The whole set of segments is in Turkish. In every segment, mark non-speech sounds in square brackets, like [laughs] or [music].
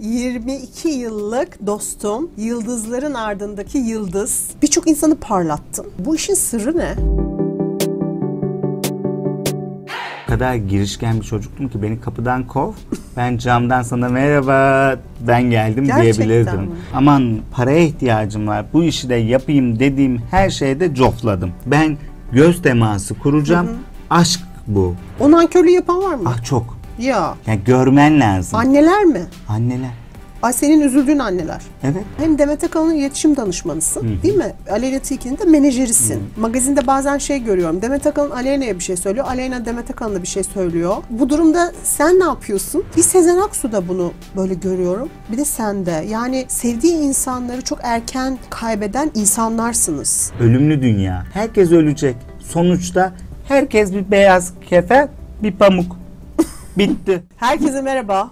22 yıllık dostum, yıldızların ardındaki yıldız. Birçok insanı parlattın. Bu işin sırrı ne? O kadar girişken bir çocuktum ki beni kapıdan kov. Ben camdan sana merhaba ben geldim Gerçekten diyebilirdim. mi? Aman paraya ihtiyacım var bu işi de yapayım dediğim her şeyde cofladım. Ben göz teması kuracağım. Aşk bu. O nankörlüğü yapan var mı? Ah çok. Ya. Yani görmen lazım. Anneler mi? Anneler. Ay senin üzüldüğün anneler. Evet. Hem Demet Akalın'ın iletişim danışmanısın değil mi? Aleyna Tilki'nin de menajerisin. Magazinde bazen şey görüyorum. Demet Akalın Aleyna'ya bir şey söylüyor. Aleyna Demet Akalın'a bir şey söylüyor. Bu durumda sen ne yapıyorsun? Bir Sezen Aksu'da bunu böyle görüyorum. Bir de sende. Yani sevdiği insanları çok erken kaybeden insanlarsınız. Ölümlü dünya. Herkes ölecek. Sonuçta herkes bir beyaz kefen, bir pamuk. Bitti. Herkese merhaba.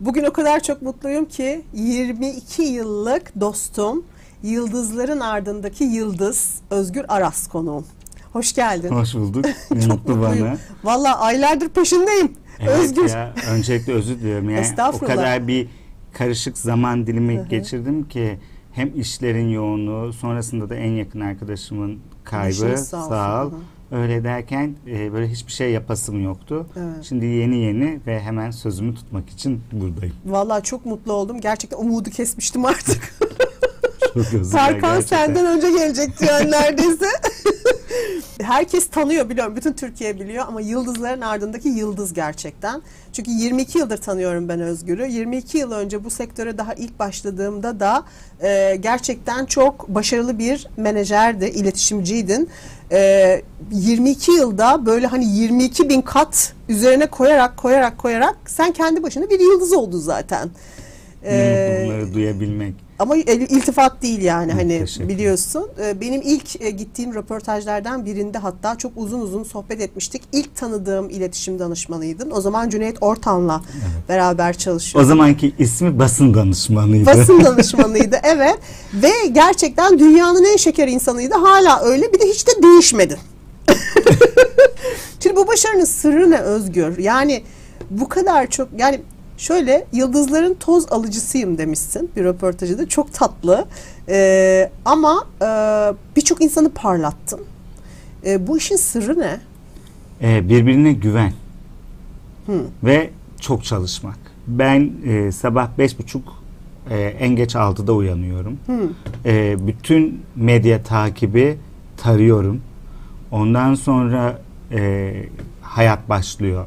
Bugün o kadar çok mutluyum ki 22 yıllık dostum, yıldızların ardındaki yıldız Özgür Aras konuğum. Hoş geldin. Hoş bulduk. [laughs] Ne mutlu bana. Valla aylardır peşindeyim. Evet Özgür. ya öncelikle özür diliyorum. Yani o Estağfurullah. kadar bir karışık zaman dilimi geçirdim ki hem işlerin yoğunluğu sonrasında da en yakın arkadaşımın kaybı sağ sağ, ol. Hı Öyle derken e, böyle hiçbir şey yapasım yoktu. Evet. Şimdi yeni yeni ve hemen sözümü tutmak için buradayım. Valla çok mutlu oldum. Gerçekten umudu kesmiştim artık. [laughs] Tarkan senden önce gelecek diyor neredeyse. [laughs] Herkes tanıyor biliyorum. Bütün Türkiye biliyor ama yıldızların ardındaki yıldız gerçekten. Çünkü 22 yıldır tanıyorum ben Özgür'ü. 22 yıl önce bu sektöre daha ilk başladığımda da e, gerçekten çok başarılı bir menajerdi, iletişimciydin. E, 22 yılda böyle hani 22 bin kat üzerine koyarak koyarak koyarak sen kendi başına bir yıldız oldun zaten. Ne mutlu E, bunları duyabilmek. Ama iltifat değil yani Hı, hani biliyorsun. Ee, Benim ilk e, gittiğim röportajlardan birinde hatta çok uzun uzun sohbet etmiştik. İlk tanıdığım iletişim danışmanıydın. O zaman Cüneyt Ortan'la beraber O çalışıyorduk. zamanki ismi basın danışmanıydı. Basın [laughs] danışmanıydı evet ve gerçekten dünyanın en şeker insanıydı. Hala öyle bir de hiç de değişmedin. [laughs] Şimdi bu başarının sırrı ne Özgür? Yani bu kadar çok yani şöyle yıldızların toz alıcısıyım demişsin bir röportajda çok tatlı Ee, ama e, birçok insanı parlattın. Ee, bu işin sırrı ne? Ee, birbirine güven ve çok çalışmak. Ben e, sabah beş buçuk e, en geç altıda uyanıyorum. E, bütün medya takibi tarıyorum. Ondan sonra e, hayat başlıyor.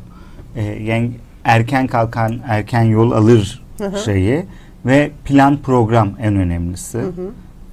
E, yani erken kalkan erken yol alır şeyi ve plan program en önemlisi.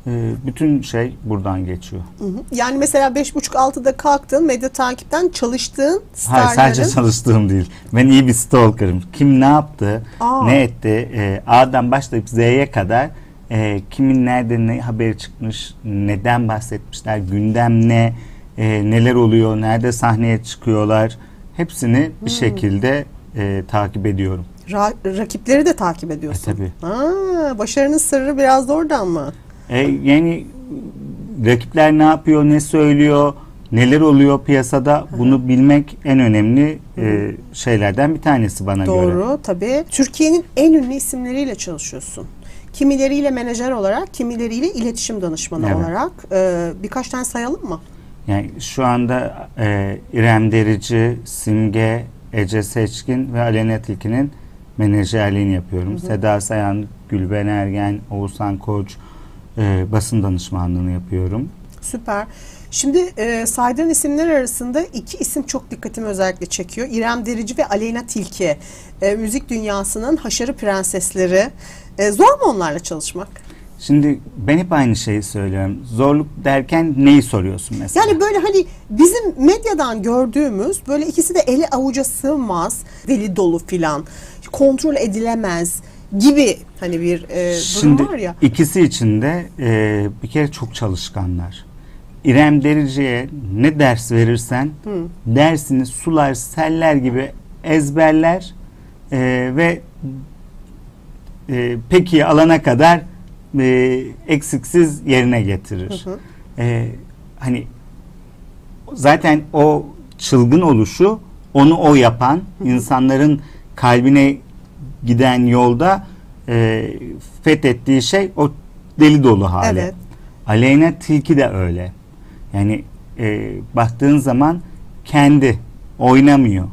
E, bütün şey buradan geçiyor. Hı hı. Yani mesela beş buçuk altıda kalktın medya takipten çalıştığın Hayır starların sadece çalıştığım değil. Ben iyi bir stalker'ım. Kim ne yaptı, Aa. ne etti, e, A'dan başlayıp Z'ye kadar e, kimin nerede ne haberi çıkmış, neden bahsetmişler, gündem ne, e, neler oluyor, nerede sahneye çıkıyorlar. Hepsini bir Hmm. şekilde e, takip ediyorum. ra- rakipleri de takip ediyorsun. E, tabii. Aa, başarının sırrı biraz da oradan mı? E, yani rakipler ne yapıyor, ne söylüyor, neler oluyor piyasada bunu bilmek en önemli e, şeylerden bir tanesi bana göre. Doğru tabii. Türkiye'nin en ünlü isimleriyle çalışıyorsun. Kimileriyle menajer olarak, kimileriyle iletişim danışmanı Evet. olarak. Ee, birkaç tane sayalım mı? Yani şu anda e, İrem Derici, Simge, Ece Seçkin ve Aleyna Tilki'nin menajerliğini yapıyorum. Seda Sayan, Gülben Ergen, Oğuzhan Koç e, basın danışmanlığını yapıyorum. Süper. Şimdi e, saydığın isimler arasında iki isim çok dikkatimi özellikle çekiyor. İrem Derici ve Aleyna Tilki. E, müzik dünyasının haşarı prensesleri. E, zor mu onlarla çalışmak? Şimdi ben hep aynı şeyi söylüyorum. Zorluk derken neyi soruyorsun mesela? Yani böyle hani bizim medyadan gördüğümüz böyle ikisi de eli avuca sığmaz, deli dolu filan, kontrol edilemez gibi hani bir e, durum Şimdi var ya. ikisi için de e, bir kere çok çalışkanlar. İrem Derici'ye ne ders verirsen dersini sular seller gibi ezberler e, ve e, peki alana kadar e, eksiksiz yerine getirir. Hı hı. E, hani zaten o çılgın oluşu onu o yapan insanların kalbine giden yolda e, fethettiği şey o deli dolu hali. Evet. Aleyna Tilki de öyle. Yani e, baktığın zaman kendi oynamıyor.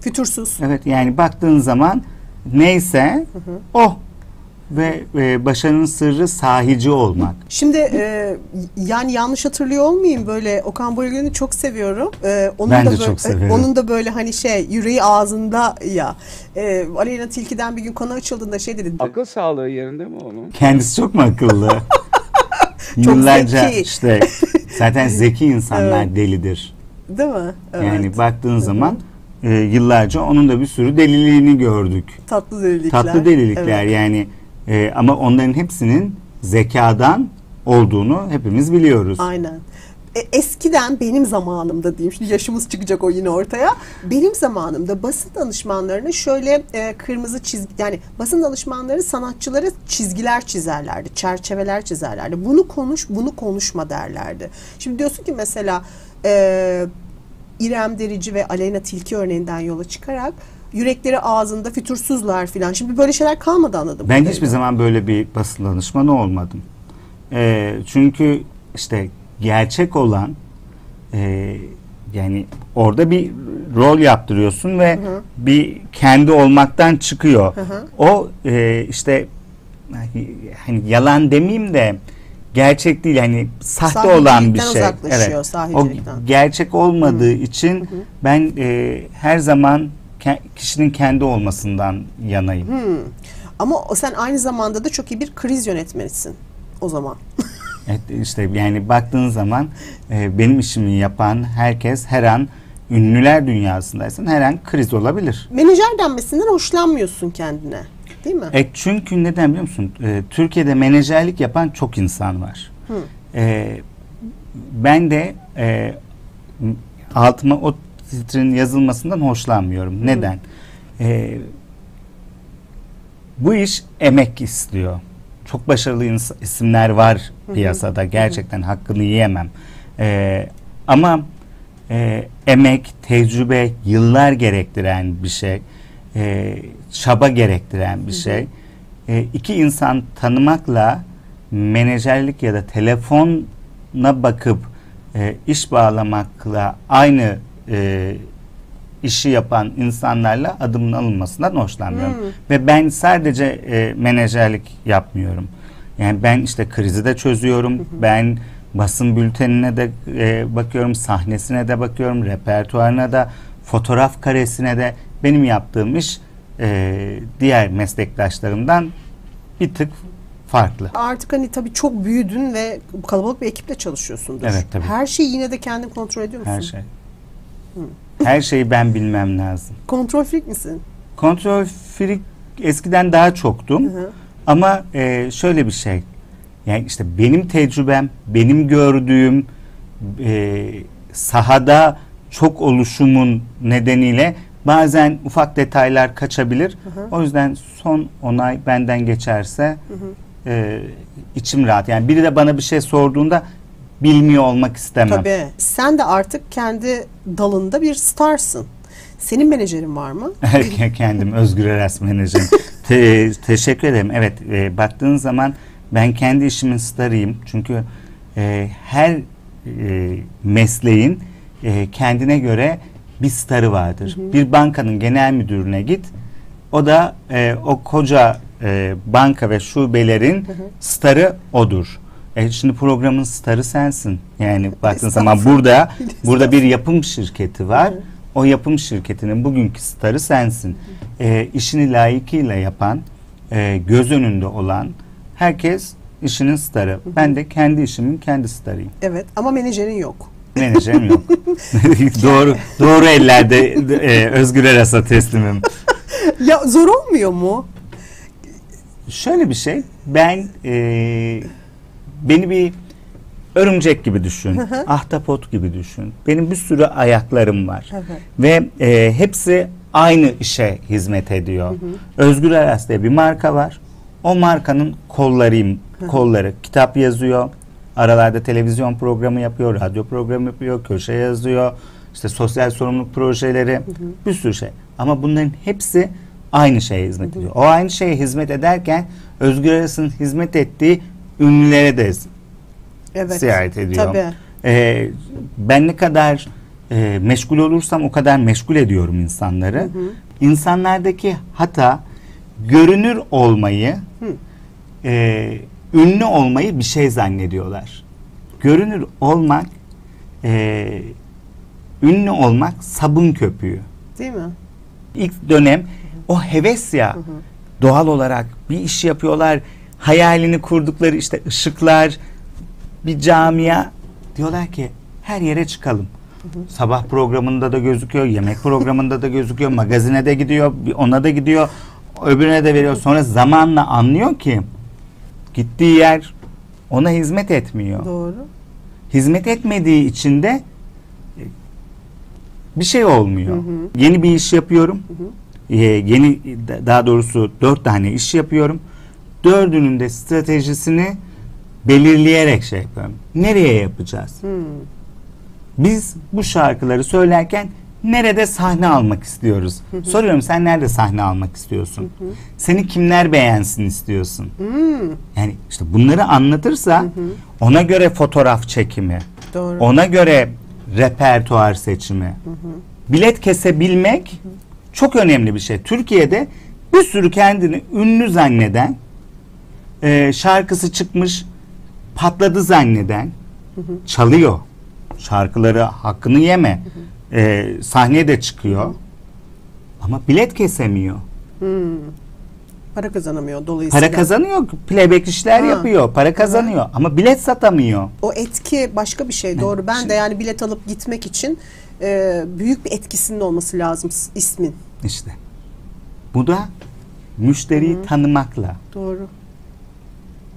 Fütursuz. Evet yani baktığın zaman neyse o ve e, başarının sırrı sahici olmak. Şimdi e, yani yanlış hatırlıyor olmayayım böyle Okan Bayülgen'i çok seviyorum. E, onun Ben da de böyle, çok severim. Onun da böyle hani şey yüreği ağzında ya. E, Aleyna Tilki'den bir gün konu açıldığında şey dedi. Akıl sağlığı yerinde mi onun? Kendisi çok mu akıllı? [laughs] Çok [laughs] Yıllarca zeki. işte zaten zeki insanlar delidir. Değil mi? Evet. Yani baktığın zaman e, yıllarca onun da bir sürü deliliğini gördük. tatlı delilikler. Tatlı delilikler Evet. yani e, ama onların hepsinin zekadan olduğunu hepimiz biliyoruz. Aynen. E, eskiden benim zamanımda diyeyim şimdi yaşımız çıkacak o yine ortaya. Benim zamanımda basın danışmanlarına şöyle e, kırmızı çizgi yani basın danışmanları sanatçılara çizgiler çizerlerdi, çerçeveler çizerlerdi. Bunu konuş, bunu konuşma derlerdi. Şimdi diyorsun ki mesela e, İrem Derici ve Aleyna Tilki örneğinden yola çıkarak yürekleri ağzında fütursuzlar filan. Şimdi böyle şeyler kalmadı anladım. Ben hiçbir zaman böyle bir basın danışmanı olmadım. E, çünkü işte gerçek olan e, yani orada bir rol yaptırıyorsun ve bir kendi olmaktan çıkıyor. hı. O e, işte hani yalan demeyeyim de gerçek değil hani sahte olan bir şey. uzaklaşıyor, o gerçek olmadığı için ben e, her zaman kişinin kendi olmasından yanayım. Ama o- sen aynı zamanda da çok iyi bir kriz yönetmenisin o zaman. [laughs] Evet, işte yani baktığın zaman e, benim işimi yapan herkes her an ünlüler dünyasındaysan her an kriz olabilir. Menajer denmesinden hoşlanmıyorsun kendine. Değil mi? E çünkü neden biliyor musun? E, Türkiye'de menajerlik yapan çok insan var. E, ben de e, altıma o titrin yazılmasından hoşlanmıyorum. Neden? E, bu iş emek istiyor. Çok başarılı isimler var piyasada. Gerçekten hakkını yiyemem. E, ama e, emek, tecrübe, yıllar gerektiren bir şey. E, çaba gerektiren bir şey. E, iki insan tanımakla menajerlik ya da telefona bakıp e, iş bağlamakla aynı e, işi yapan insanlarla adımın alınmasından hoşlanmıyorum. Ve ben sadece e, menajerlik yapmıyorum. Yani ben işte krizi de çözüyorum. Ben basın bültenine de e, bakıyorum, sahnesine de bakıyorum, repertuarına da, fotoğraf karesine de. Benim yaptığım iş e, diğer meslektaşlarımdan bir tık farklı. Artık hani tabii çok büyüdün ve kalabalık bir ekiple çalışıyorsundur. Evet, tabii. Her şeyi yine de kendin kontrol ediyor musun? Her şey. Her şeyi ben bilmem lazım. Kontrol freak misin? Kontrol freak eskiden daha çoktum. hı. Ama e, şöyle bir şey. Yani işte benim tecrübem, benim gördüğüm e, sahada çok oluşumun nedeniyle bazen ufak detaylar kaçabilir. O yüzden son onay benden geçerse e, içim rahat. Yani biri de bana bir şey sorduğunda bilmiyor olmak istemem. Tabii. Sen de artık kendi dalında bir starsın. Senin menajerin var mı? [laughs] Kendim Özgür Eras menajerim. [laughs] Te- teşekkür ederim. Evet e, baktığın zaman ben kendi işimin starıyım. Çünkü e, her e, mesleğin e, kendine göre bir starı vardır. Bir bankanın genel müdürüne git. O da e, o koca e, banka ve şubelerin starı odur. E, şimdi programın starı sensin. Yani baktığın zaman burada [laughs] burada bir yapım şirketi var. O yapım şirketinin bugünkü starı sensin. E, işini layıkıyla yapan, e, göz önünde olan herkes işinin starı. Ben de kendi işimin kendi starıyım. Evet ama menajerin yok. Menajerim yok. [laughs] [laughs] doğru doğru ellerde e, Özgür Eras'a teslimim. ya zor olmuyor mu? Şöyle bir şey, ben e, beni bir örümcek gibi düşün, ahtapot gibi düşün. Benim bir sürü ayaklarım var Evet. ve e, hepsi aynı işe hizmet ediyor. Özgür Aras diye bir marka var. O markanın kollarıyım, kolları. Kitap yazıyor, aralarda televizyon programı yapıyor, radyo programı yapıyor, köşe yazıyor, işte sosyal sorumluluk projeleri, bir sürü şey. Ama bunların hepsi aynı şeye hizmet ediyor. O aynı şeye hizmet ederken Özgür Aras'ın hizmet ettiği ünlülere de Evet. ziyaret ediyor. Tabii. Ee, ben ne kadar e, meşgul olursam o kadar meşgul ediyorum insanları. İnsanlardaki hata görünür olmayı, e, ünlü olmayı bir şey zannediyorlar. Görünür olmak, e, ünlü olmak sabun köpüğü. Değil mi? İlk dönem o heves ya doğal olarak bir iş yapıyorlar. Hayalini kurdukları işte ışıklar, bir camia diyorlar ki her yere çıkalım. Sabah programında da gözüküyor, yemek programında da gözüküyor, magazine de gidiyor, ona da gidiyor, öbürüne de veriyor. Sonra zamanla anlıyor ki gittiği yer ona hizmet etmiyor. Doğru. Hizmet etmediği için de e, bir şey olmuyor. Yeni bir iş yapıyorum. Ee, yeni daha doğrusu dört tane iş yapıyorum. Dördünün de stratejisini belirleyerek şey yapıyorum. Nereye yapacağız? Hmm. Biz bu şarkıları söylerken nerede sahne almak istiyoruz? Soruyorum sen nerede sahne almak istiyorsun? Seni kimler beğensin istiyorsun? Hmm. Yani işte bunları anlatırsa ona göre fotoğraf çekimi, Doğru. ona göre repertuar seçimi, bilet kesebilmek çok önemli bir şey. Türkiye'de bir sürü kendini ünlü zanneden, e, şarkısı çıkmış, patladı zanneden, çalıyor. Şarkıları hakkını yeme. E, sahneye de çıkıyor. Ama bilet kesemiyor. Para kazanamıyor dolayısıyla. Para kazanıyor, playback işler Ha. yapıyor, para kazanıyor ama bilet satamıyor. O etki başka bir şey doğru. Ben de yani bilet alıp gitmek için e, büyük bir etkisinin olması lazım ismin. İşte. Bu da müşteriyi tanımakla. Doğru.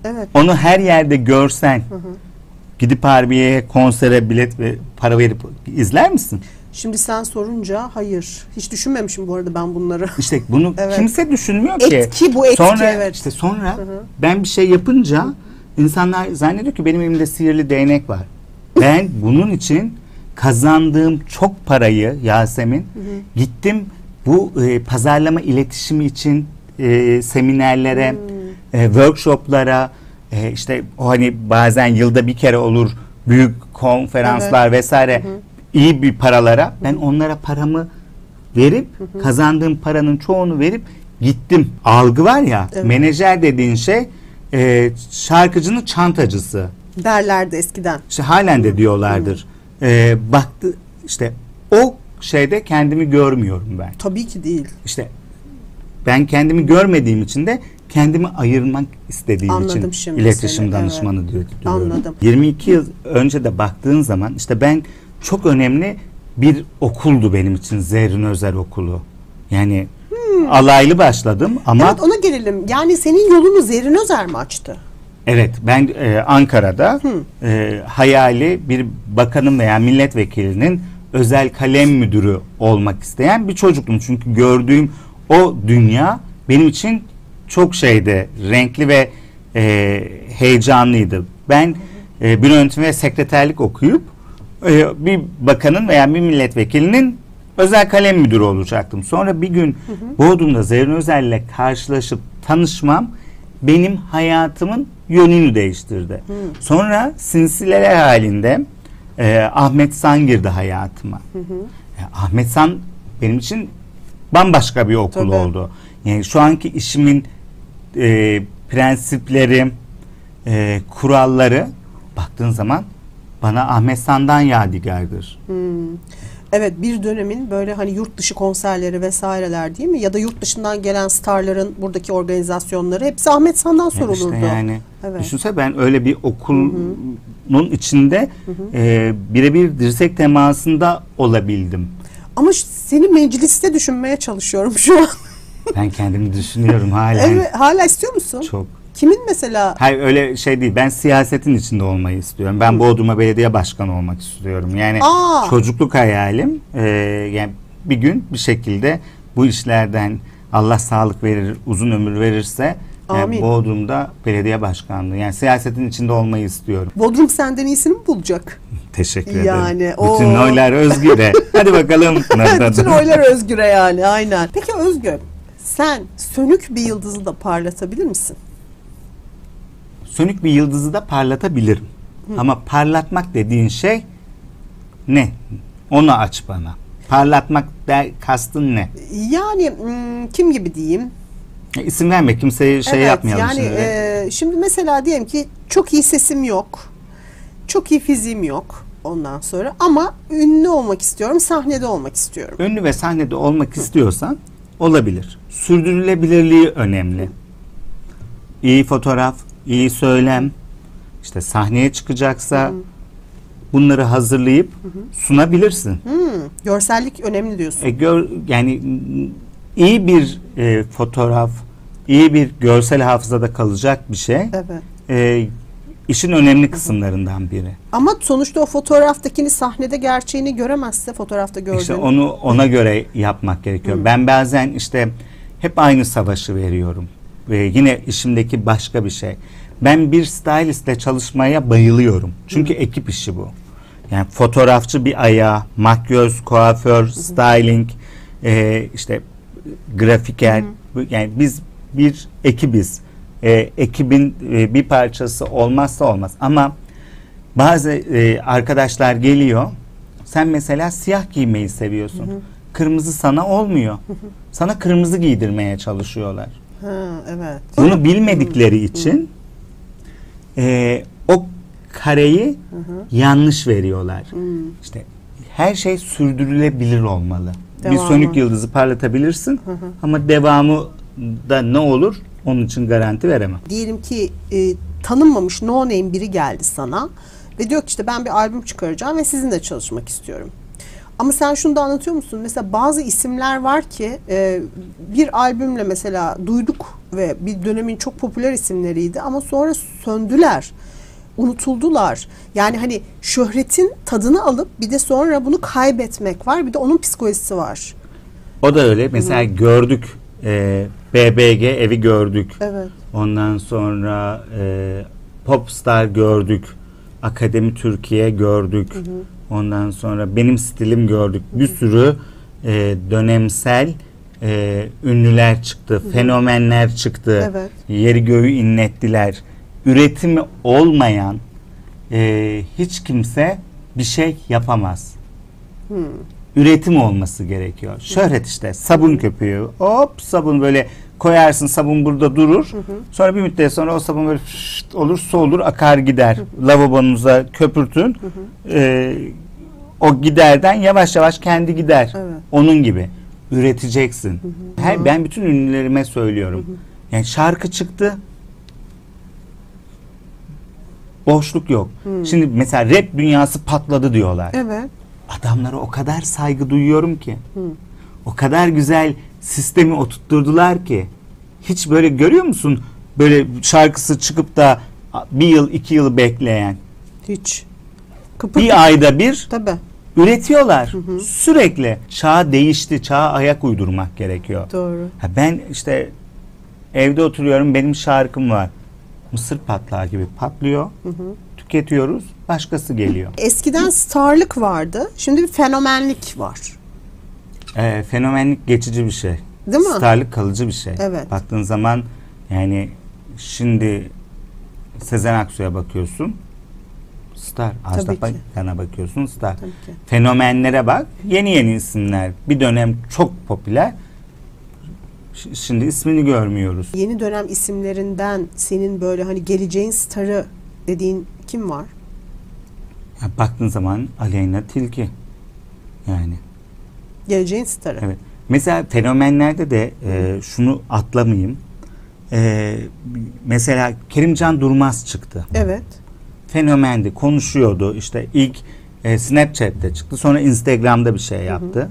Evet. Onu her yerde görsen gidip Harbiye'ye konsere bilet ve para verip izler misin? Şimdi sen sorunca hayır. Hiç düşünmemişim bu arada ben bunları. İşte bunu [laughs] Evet. kimse düşünmüyor ki. Etki bu etki, Sonra evet. işte sonra ben bir şey yapınca insanlar zannediyor ki benim elimde sihirli değnek var. [laughs] Ben bunun için kazandığım çok parayı Yasemin gittim bu e, pazarlama iletişimi için e, seminerlere, e, workshoplara e, işte o hani bazen yılda bir kere olur büyük konferanslar vesaire iyi bir paralara ben onlara paramı verip kazandığım paranın çoğunu verip gittim. Algı var ya Evet. menajer dediğin şey e, şarkıcının çantacısı. Derlerdi eskiden. İşte halen de diyorlardır. E, baktı işte o şeyde kendimi görmüyorum ben. Tabii ki değil. İşte ben kendimi görmediğim için de kendimi ayırmak istediğim Anladım için şimdi iletişim seni, danışmanı evet. diyor- diyorum. Anladım. 22 yıl önce de baktığın zaman işte ben çok önemli bir okuldu benim için Zerrin Özel Okulu. Yani alaylı başladım ama Hmm. Evet ona gelelim. Yani senin yolunu Zerrin Özer mi açtı? Evet ben e, Ankara'da e, hayali bir bakanın veya milletvekilinin özel kalem müdürü olmak isteyen bir çocuktum. Çünkü gördüğüm o dünya benim için çok şeydi renkli ve e, heyecanlıydı. Ben e, bir yönetim ve sekreterlik okuyup e, bir bakanın veya bir milletvekilinin özel kalem müdürü olacaktım. Sonra bir gün Bodrum'da Zerrin Özel'le karşılaşıp tanışmam benim hayatımın yönünü değiştirdi. Sonra sinsiler halinde e, Ahmet San girdi hayatıma. E, Ahmet San benim için bambaşka bir okul Tabii. oldu. Yani şu anki işimin e, prensipleri, e, kuralları baktığın zaman bana Ahmet San'dan yadigardır. Evet bir dönemin böyle hani yurt dışı konserleri vesaireler değil mi? Ya da yurt dışından gelen starların buradaki organizasyonları hepsi Ahmet San'dan sorulurdu. işte yani Evet. düşünse ben öyle bir okulun içinde e, birebir dirsek temasında olabildim. Ama seni mecliste düşünmeye çalışıyorum şu an. Ben kendimi düşünüyorum hala. evet, hala istiyor musun? Çok. Kimin mesela? Hayır öyle şey değil. Ben siyasetin içinde olmayı istiyorum. Ben Bodrum'a belediye başkanı olmak istiyorum. Yani Aa! çocukluk hayalim e, yani bir gün bir şekilde bu işlerden Allah sağlık verir, uzun ömür verirse yani Amin. Bodrum'da belediye başkanlığı. Yani siyasetin içinde olmayı istiyorum. Bodrum senden iyisini mi bulacak? Teşekkür ederim. Yani, Bütün o- oylar Özgür'e. [laughs] Hadi bakalım. Bütün oylar Özgür'e yani aynen. Peki Özgür Sen sönük bir yıldızı da parlatabilir misin? Sönük bir yıldızı da parlatabilirim. Ama parlatmak dediğin şey ne? Onu aç bana. Parlatmak der, kastın ne? Yani kim gibi diyeyim? E, İsim verme kimseye şey evet, yapmayalım yani şimdi. e, şimdi mesela diyelim ki çok iyi sesim yok. Çok iyi fiziğim yok ondan sonra ama ünlü olmak istiyorum, sahnede olmak istiyorum. Ünlü ve sahnede olmak istiyorsan olabilir. Sürdürülebilirliği önemli. İyi fotoğraf, iyi söylem, işte sahneye çıkacaksa bunları hazırlayıp sunabilirsin. Hmm, görsellik önemli diyorsun. E, gör, yani iyi bir e, fotoğraf, iyi bir görsel hafızada kalacak bir şey. Evet. E, işin önemli kısımlarından biri. Ama sonuçta o fotoğraftakini sahnede gerçeğini göremezse fotoğrafta gördüğün. İşte onu ona göre yapmak gerekiyor. Ben bazen işte hep aynı savaşı veriyorum. Ve yine işimdeki başka bir şey. Ben bir stylistle çalışmaya bayılıyorum. Çünkü ekip işi bu. Yani fotoğrafçı bir ayağı, makyöz, kuaför, styling, e, işte grafiker. Bu- Yani biz bir ekibiz. E, ekibin e, bir parçası olmazsa olmaz. Ama bazı e, arkadaşlar geliyor. Sen mesela siyah giymeyi seviyorsun. Kırmızı sana olmuyor. Sana kırmızı giydirmeye çalışıyorlar. Ha, evet. Bunu bilmedikleri için e, o kareyi yanlış veriyorlar. İşte her şey sürdürülebilir olmalı. Bir Devamı. sönük yıldızı parlatabilirsin ama devamı da ne olur onun için garanti veremem. Diyelim ki e, tanınmamış no name biri geldi sana ve diyor ki işte ben bir albüm çıkaracağım ve sizinle çalışmak istiyorum. Ama sen şunu da anlatıyor musun? Mesela bazı isimler var ki e, bir albümle mesela duyduk ve bir dönemin çok popüler isimleriydi ama sonra söndüler. Unutuldular. Yani hani şöhretin tadını alıp bir de sonra bunu kaybetmek var. Bir de onun psikolojisi var. O da öyle. Mesela gördük e, BBG evi gördük. Evet. Ondan sonra e, Popstar gördük. Akademi Türkiye gördük. Ondan sonra benim stilim gördük. Bir sürü e, dönemsel e, ünlüler çıktı. Fenomenler çıktı. Evet. Yeri göğü inlettiler. Üretimi olmayan e, hiç kimse bir şey yapamaz. Üretim olması gerekiyor. Şöhret işte sabun köpüğü. Hop sabun böyle koyarsın sabun burada durur. Sonra bir müddet sonra o sabun böyle fışt olur su olur akar gider. Lavabonuza köpürtün. Ee, o giderden yavaş yavaş kendi gider. Evet. Onun gibi. Üreteceksin. Her, ben bütün ünlülerime söylüyorum. Yani şarkı çıktı. Boşluk yok. Şimdi mesela rap dünyası patladı diyorlar Evet. Adamlara o kadar saygı duyuyorum ki. O kadar güzel sistemi oturtturdular ki. Hiç böyle görüyor musun? Böyle şarkısı çıkıp da bir yıl iki yıl bekleyen. Hiç. Kıpır Bir ayda bir Tabii. üretiyorlar. Sürekli. Çağ değişti. Çağa ayak uydurmak gerekiyor. Doğru. Ha ben işte evde oturuyorum benim şarkım var. Mısır patlağı gibi patlıyor. Tüketiyoruz. Başkası geliyor. Eskiden starlık vardı. Şimdi bir fenomenlik var. Ee, fenomenlik geçici bir şey. Değil mi? Starlık kalıcı bir şey. Evet. Baktığın zaman yani şimdi Sezen Aksu'ya bakıyorsun. Star. Ajda. Pekkan'a bakıyorsun. Star. Fenomenlere bak. Yeni yeni isimler. Bir dönem çok popüler. Şimdi ismini görmüyoruz. Yeni dönem isimlerinden senin böyle hani geleceğin starı dediğin kim var? Ya baktığın zaman Aleyna Tilki. Yani. Geleceğin starı. Evet. Mesela fenomenlerde de e, şunu atlamayayım. E, mesela Kerimcan Durmaz çıktı. Evet. Fenomendi, konuşuyordu. İşte ilk e, Snapchat'te çıktı. Sonra Instagram'da bir şey yaptı.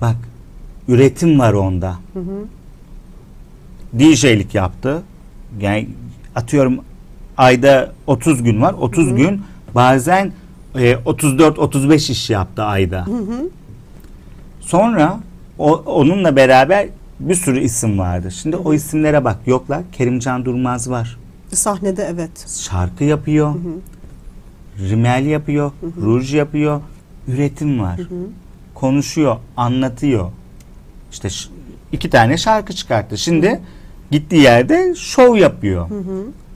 Bak, üretim var onda. DJ'lik yaptı. Yani atıyorum ayda 30 gün var. 30 gün bazen e, 34-35 iş yaptı ayda. Sonra o, onunla beraber bir sürü isim vardı. Şimdi o isimlere bak yoklar. Kerimcan Durmaz var. Sahnede evet. Şarkı yapıyor. Rimel yapıyor. Ruj yapıyor. Üretim var. Konuşuyor, anlatıyor. İşte iki tane şarkı çıkarttı. Şimdi gittiği yerde şov yapıyor.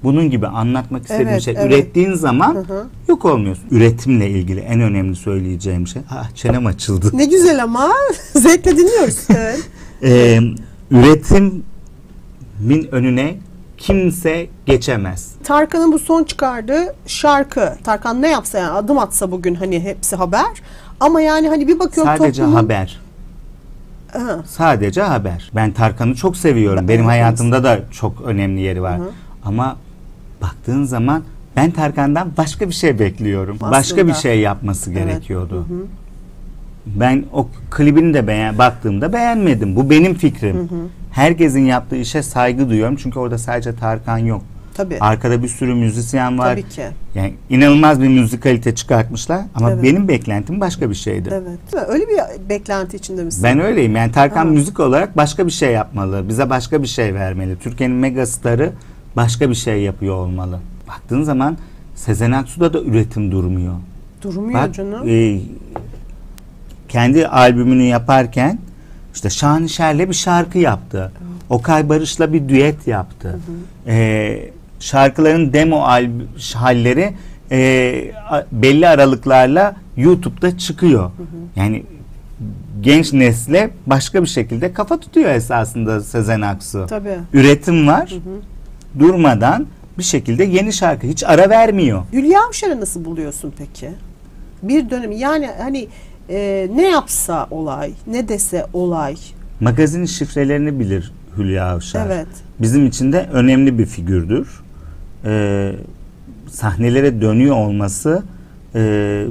Bunun gibi anlatmak istediğim Evet, şey evet. ürettiğin zaman Hı hı. yok olmuyorsun. Üretimle ilgili en önemli söyleyeceğim şey. Ah çenem açıldı. Ne güzel ama [laughs] zevkle dinliyoruz. [laughs] Evet. Ee, üretimin önüne kimse geçemez. Tarkan'ın bu son çıkardığı şarkı. Tarkan ne yapsa yani adım atsa bugün hani hepsi haber. Ama yani hani bir bakıyorum Sadece toplumun- haber. Ha, Sadece haber. Ben Tarkan'ı çok seviyorum. Benim hayatımda da çok önemli yeri var. Hı. Ama baktığın zaman ben Tarkan'dan başka bir şey bekliyorum. Başka Aslında. bir şey yapması Evet. gerekiyordu. Ben o klibini de beğen baktığımda beğenmedim. Bu benim fikrim. Herkesin yaptığı işe saygı duyuyorum. Çünkü orada sadece Tarkan yok. tabii. Arkada bir sürü müzisyen var. Tabii ki. Yani inanılmaz bir müzikalite çıkartmışlar ama Evet. benim beklentim başka bir şeydi. Evet. Öyle bir beklenti içinde misin? Ben öyleyim. Yani Tarkan Ha. müzik olarak başka bir şey yapmalı. Bize başka bir şey vermeli. Türkiye'nin megastarı başka bir şey yapıyor olmalı. Baktığın zaman Sezen Aksu'da da üretim durmuyor. Durmuyor Bak canım. e, kendi albümünü yaparken işte Şanışer'le bir şarkı yaptı. Okay Barış'la bir düet yaptı. E, şarkıların demo alb- halleri e, belli aralıklarla YouTube'da çıkıyor. Yani genç nesle başka bir şekilde kafa tutuyor esasında Sezen Aksu. Tabii. Üretim var. Durmadan bir şekilde yeni şarkı hiç ara vermiyor. Hülya Avşar'ı nasıl buluyorsun peki? Bir dönem yani hani e, ne yapsa olay, ne dese olay. Magazin şifrelerini bilir Hülya Avşar. Evet. Bizim için de önemli bir figürdür. Ee, sahnelere dönüyor olması e,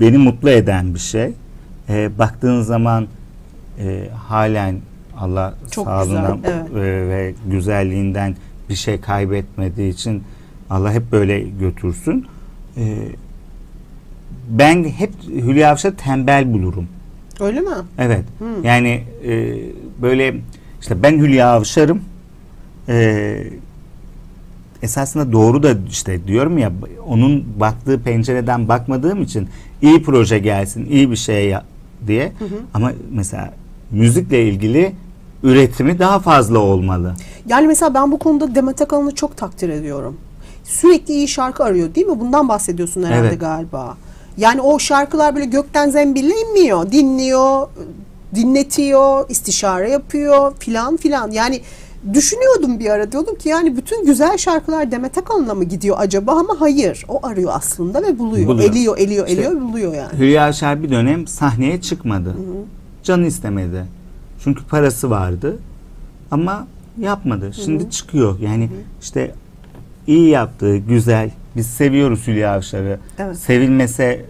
beni mutlu eden bir şey. Ee, baktığın zaman e, halen Allah Çok sağlığından güzel, evet. e, ve güzelliğinden bir şey kaybetmediği için Allah hep böyle götürsün. Ee, ben hep Hülya Avşar'ı tembel bulurum. Öyle mi? Evet. Hmm. Yani e, böyle işte ben Hülya Avşar'ım. E, esasında doğru da işte diyorum ya onun baktığı pencereden bakmadığım için iyi proje gelsin, iyi bir şey ya, diye. Ama mesela müzikle ilgili üretimi daha fazla olmalı. Yani mesela ben bu konuda Demet Akalın'ı çok takdir ediyorum. Sürekli iyi şarkı arıyor değil mi? Bundan bahsediyorsun herhalde Evet. galiba. Yani o şarkılar böyle gökten zembille inmiyor. Dinliyor, dinletiyor, istişare yapıyor filan filan. Yani düşünüyordum bir ara diyordum ki yani bütün güzel şarkılar Demet Akalın'a mı gidiyor acaba ama hayır. O arıyor aslında ve buluyor. Buluyor. Eliyor, eliyor, İşte- eliyor, buluyor yani. Hülya Avşar bir dönem sahneye çıkmadı. Canı istemedi. Çünkü parası vardı. Ama yapmadı. Şimdi çıkıyor. Yani işte iyi yaptığı, güzel. Biz seviyoruz Hülya Avşar'ı. Evet. Sevilmese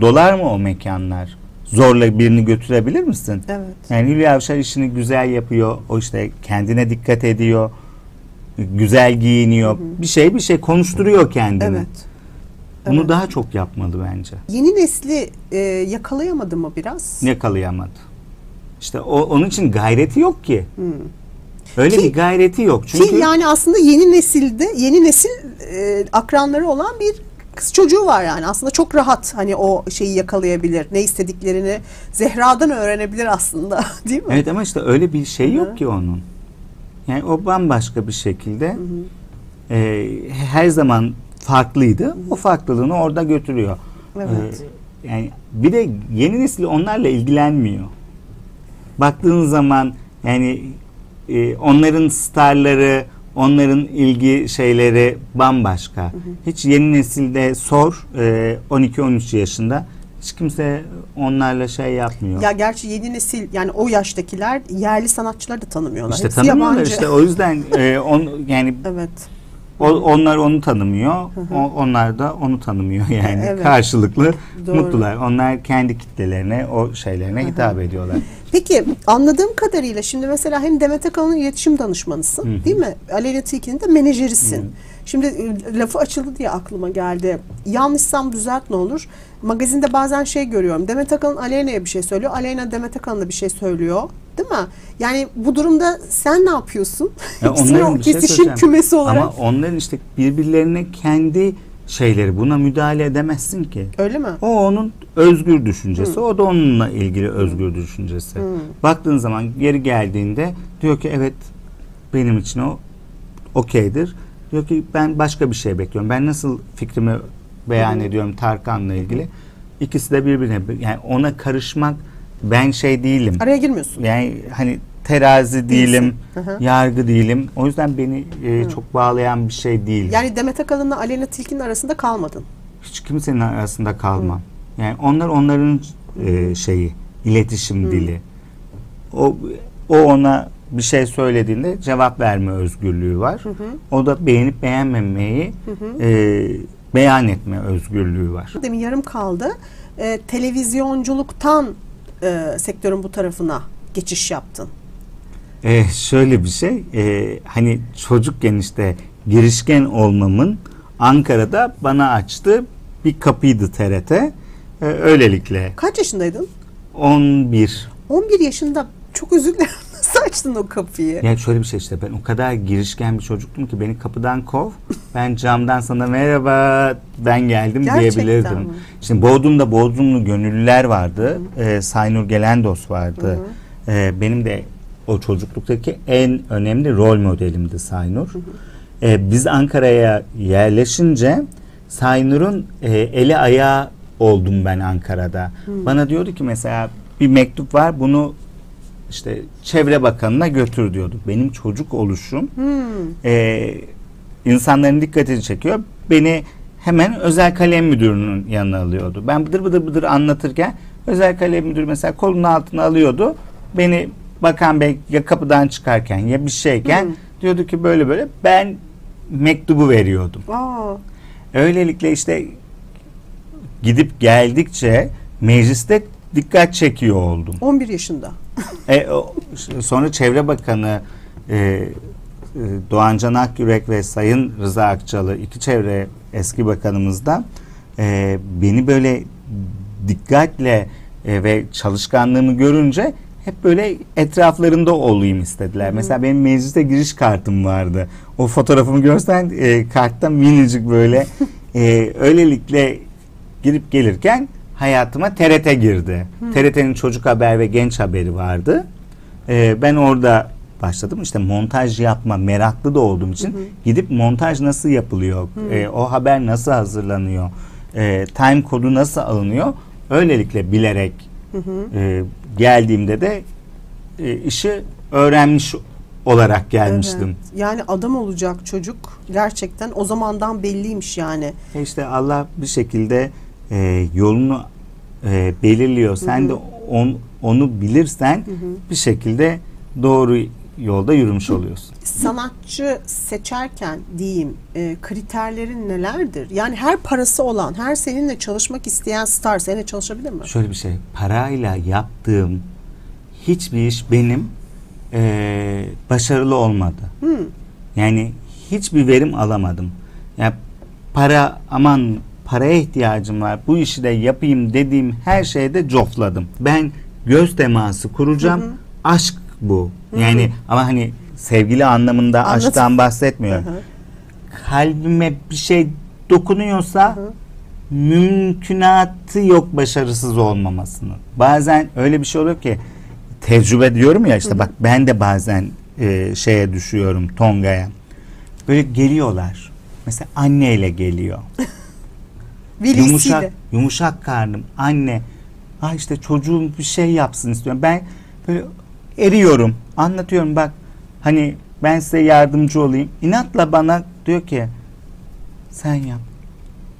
dolar mı o mekanlar? Zorla birini götürebilir misin? Evet. Yani Hülya Avşar işini güzel yapıyor. O işte kendine dikkat ediyor. Güzel giyiniyor. Bir şey bir şey konuşturuyor kendini. Evet. Bunu Evet. daha çok yapmalı bence. Yeni nesli e, yakalayamadı mı biraz? yakalayamadı. İşte o, onun için gayreti yok ki. Öyle Ki- bir gayreti yok. Çünkü Ki yani aslında yeni nesilde yeni nesil e, akranları olan bir kız çocuğu var yani aslında çok rahat hani o şeyi yakalayabilir ne istediklerini Zehra'dan öğrenebilir aslında [laughs] değil mi? evet ama işte öyle bir şey yok ki onun. Yani o bambaşka bir şekilde e, her zaman farklıydı. O farklılığını orada götürüyor. Evet. E, yani bir de yeni nesil onlarla ilgilenmiyor. Baktığın zaman yani e, onların starları, onların ilgi şeyleri bambaşka. Hiç yeni nesilde sor e, 12-13 yaşında hiç kimse onlarla şey yapmıyor. Ya gerçi yeni nesil yani o yaştakiler yerli sanatçıları da tanımıyorlar. işte Hepsi tanımıyorlar yabancı. işte o yüzden e, [laughs] on, yani Evet. O, onlar onu tanımıyor, o- onlar da onu tanımıyor yani Evet. karşılıklı Doğru. mutlular. Onlar kendi kitlelerine, o şeylerine hitap ediyorlar. Peki anladığım kadarıyla şimdi mesela hem Demet Akalın'ın iletişim danışmanısın değil mi? Aleyna Tilki'nin de menajerisin. Şimdi e, lafı açıldı diye aklıma geldi. Yanlışsam düzelt ne olur. Magazinde bazen şey görüyorum. Demet Akalın Aleyna'ya bir şey söylüyor. Aleyna Demet Akalın'a bir şey söylüyor. Değil mi? Yani bu durumda sen ne yapıyorsun? Ya [laughs] onların bir şey kesişim söyleyeceğim. kümesi olarak. Ama onların işte birbirlerine kendi şeyleri. Buna müdahale edemezsin ki. Öyle mi? O onun özgür düşüncesi. O da onunla ilgili özgür düşüncesi. Baktığın zaman geri geldiğinde diyor ki evet benim için o okeydir. Diyor ki ben başka bir şey bekliyorum. Ben nasıl fikrimi beyan ediyorum Tarkan'la ilgili. İkisi de birbirine yani ona karışmak ben şey değilim. Araya girmiyorsun. Yani hani terazi değilim, Hı hı. yargı değilim. O yüzden beni e, çok bağlayan bir şey değil. Yani Demet Akalın'la Aleyna Tilki'nin arasında kalmadın. Hiç kimsenin arasında kalmam. Yani onlar onların e, şeyi, iletişim dili. O o ona bir şey söylediğinde cevap verme özgürlüğü var. O da beğenip beğenmemeyi e, beyan etme özgürlüğü var. Demin yarım kaldı. Ee, televizyonculuktan e, sektörün bu tarafına geçiş yaptın. E, şöyle bir şey, e, hani çocukken işte girişken olmamın Ankara'da bana açtığı bir kapıydı TRT. E, öylelikle Kaç yaşındaydın? 11 11 yaşında çok dilerim. Nasıl açtın o kapıyı? Yani şöyle bir şey işte ben o kadar girişken bir çocuktum ki beni kapıdan kov. Ben camdan sana merhaba ben geldim Gerçekten diyebilirdim. mi? Şimdi Bodrum'da Bodrumlu gönüllüler vardı. Ee, Saynur Gelendos vardı. Ee, benim de o çocukluktaki en önemli rol modelimdi Saynur. Ee, biz Ankara'ya yerleşince Saynur'un e, eli ayağı oldum ben Ankara'da. Bana diyordu ki mesela bir mektup var bunu işte Çevre Bakanı'na götür diyordu. Benim çocuk oluşum e, insanların dikkatini çekiyor. Beni hemen özel kalem müdürünün yanına alıyordu. Ben bıdır bıdır bıdır anlatırken özel kalem müdürü mesela kolunun altına alıyordu. Beni bakan bey ya kapıdan çıkarken ya bir şeyken diyordu ki böyle böyle ben mektubu veriyordum. Aa, Öylelikle işte gidip geldikçe mecliste dikkat çekiyor oldum. 11 yaşında. E, o- sonra Çevre Bakanı e, e, Doğan Can Akyürek ve Sayın Rıza Akçalı iki çevre eski bakanımız da e, beni böyle dikkatle e, ve çalışkanlığımı görünce hep böyle etraflarında olayım istediler. Mesela benim meclise giriş kartım vardı. O fotoğrafımı görsen e, kartta minicik böyle e, öylelikle girip gelirken hayatıma TRT girdi. TRT'nin çocuk haber ve genç haberi vardı. Ee, ben orada başladım. İşte montaj yapma meraklı da olduğum için gidip montaj nasıl yapılıyor, e, o haber nasıl hazırlanıyor, e, time kodu nasıl alınıyor, öylelikle bilerek e, geldiğimde de e, işi öğrenmiş olarak gelmiştim. Evet. Yani adam olacak çocuk gerçekten o zamandan belliymiş yani. E İşte Allah bir şekilde e, yolunu e, belirliyor. Sen de on, onu bilirsen bir şekilde doğru yolda yürümüş oluyorsun. Sanatçı seçerken diyeyim e, kriterlerin nelerdir? Yani her parası olan, her seninle çalışmak isteyen star seninle çalışabilir mi? Şöyle bir şey, parayla yaptığım hiçbir iş benim e, başarılı olmadı. Yani hiçbir verim alamadım. Yani para aman paraya ihtiyacım var bu işi de yapayım dediğim her şeyde cofladım. Ben göz teması kuracağım. Aşk bu. Yani ama hani sevgili anlamında Anladım. aşktan bahsetmiyorum. Hı hı. Kalbime bir şey dokunuyorsa mümkünatı yok başarısız olmamasının. Bazen öyle bir şey oluyor ki tecrübe diyorum ya işte bak ben de bazen e, şeye düşüyorum Tonga'ya. Böyle geliyorlar. Mesela anneyle geliyor. [laughs] Velisiyle. Yumuşak, yumuşak karnım. Anne. Ah işte çocuğum bir şey yapsın istiyorum. Ben böyle eriyorum. Anlatıyorum bak. Hani ben size yardımcı olayım. İnatla bana diyor ki sen yap.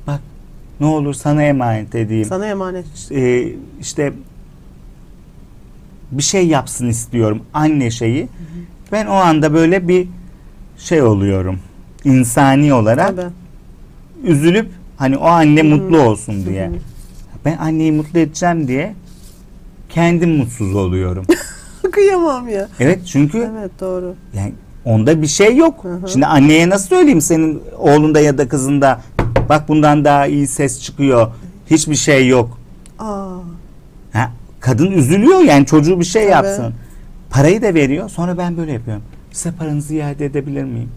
Bak ne olur sana emanet edeyim. Sana emanet. Ee, işte bir şey yapsın istiyorum. Anne şeyi. Ben o anda böyle bir şey oluyorum. İnsani olarak Tabii. üzülüp hani o anne mutlu olsun diye. Ben anneyi mutlu edeceğim diye kendim mutsuz oluyorum. [laughs] Kıyamam ya. evet çünkü Evet doğru. yani onda bir şey yok. hı. Şimdi anneye nasıl söyleyeyim senin oğlunda ya da kızında bak bundan daha iyi ses çıkıyor. Hiçbir şey yok. Aa, Ha, kadın üzülüyor yani çocuğu bir şey Tabii. yapsın. Parayı da veriyor. Sonra ben böyle yapıyorum. Size paranızı iade edebilir miyim?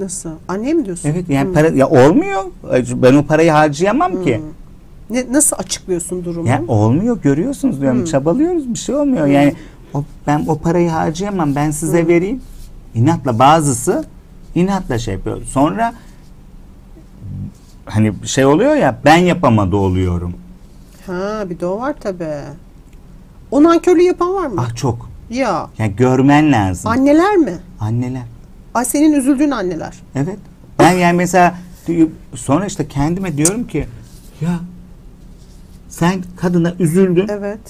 Nasıl? Anne mi diyorsun? Evet yani para ya olmuyor. Ben o parayı harcayamam ki. Ne, nasıl açıklıyorsun durumu? Ya olmuyor görüyorsunuz diyorum. Çabalıyoruz bir şey olmuyor. Yani o, ben o parayı harcayamam. Ben size vereyim. İnatla bazısı inatla şey yapıyor. Sonra hani şey oluyor ya ben yapamadı oluyorum. Ha bir de o var tabii. O nankörlüğü yapan var mı? Ah çok. Ya. Yani görmen lazım. Anneler mi? Anneler. Ay senin üzüldüğün anneler. Evet. Ben yani mesela sonra işte kendime diyorum ki ya sen kadına üzüldün. Evet.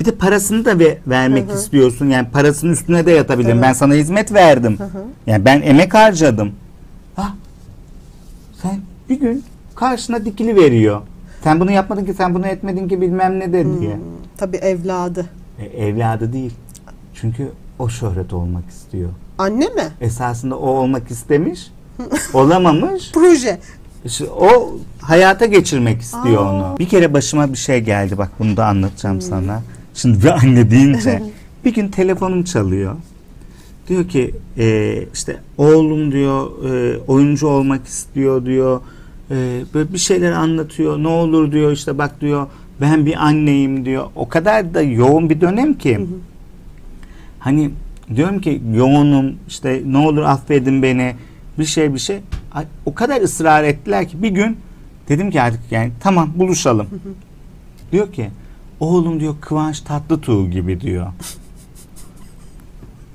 Bir de parasını da ve- vermek istiyorsun. Yani parasının üstüne de yatabilirim. Evet. Ben sana hizmet verdim. hı. Yani ben emek harcadım. Ha, sen bir gün karşına dikili veriyor. Sen bunu yapmadın ki, sen bunu etmedin ki bilmem ne de diye. Tabii evladı. E, evladı değil. Çünkü o şöhret olmak istiyor. Anne mi? Esasında o olmak istemiş, [laughs] olamamış. Proje. İşte o hayata geçirmek istiyor Aa. onu. Bir kere başıma bir şey geldi. Bak bunu da anlatacağım sana. Şimdi bir anne deyince. [laughs] bir gün telefonum çalıyor. Diyor ki e, işte oğlum diyor e, oyuncu olmak istiyor diyor. E, böyle bir şeyler anlatıyor. Ne olur diyor işte bak diyor ben bir anneyim diyor. O kadar da yoğun bir dönem ki. Hani diyorum ki yoğunum işte ne olur affedin beni bir şey bir şey. O kadar ısrar ettiler ki bir gün dedim ki artık yani tamam buluşalım. [laughs] diyor ki oğlum diyor Kıvanç Tatlıtuğ gibi diyor. [laughs]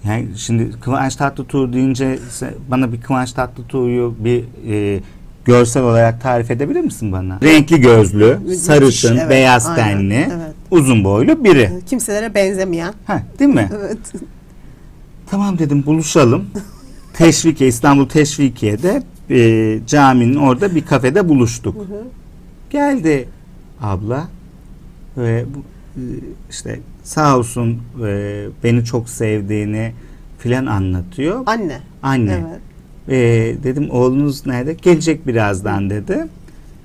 Yani şimdi Kıvanç Tatlıtuğ deyince bana bir Kıvanç Tatlıtuğ'u bir e, görsel olarak tarif edebilir misin bana? Renkli gözlü, Müthiş, sarışın, evet, beyaz aynen, tenli, evet. uzun boylu biri. Kimselere benzemeyen. Ha, değil mi? Evet. Tamam dedim buluşalım. [laughs] Teşvikiye, İstanbul Teşvikiye'de e, caminin orada bir kafede buluştuk. Geldi abla ve bu, e, işte sağ olsun e, beni çok sevdiğini filan anlatıyor. Anne. Anne. Evet. E, dedim oğlunuz nerede? Gelecek birazdan dedi.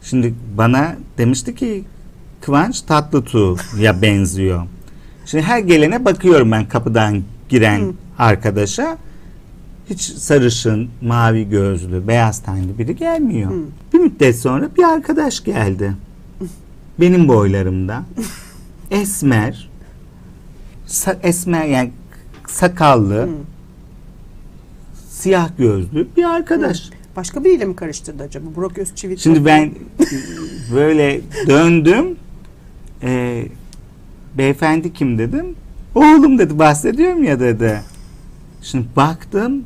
Şimdi bana demişti ki Kıvanç Tatlıtuğ'a benziyor. Şimdi her gelene bakıyorum ben kapıdan giren arkadaşa. Hiç sarışın, mavi gözlü, beyaz tenli biri gelmiyor. Bir müddet sonra bir arkadaş geldi. Benim boylarımda. [laughs] Esmer. sa- esmer yani sakallı. Siyah gözlü bir arkadaş. Başka biriyle mi karıştırdı acaba? Burak Özçivit. Şimdi ben böyle döndüm. [laughs] Ee, beyefendi kim dedim. Oğlum dedi bahsediyorum ya dedi. Şimdi baktım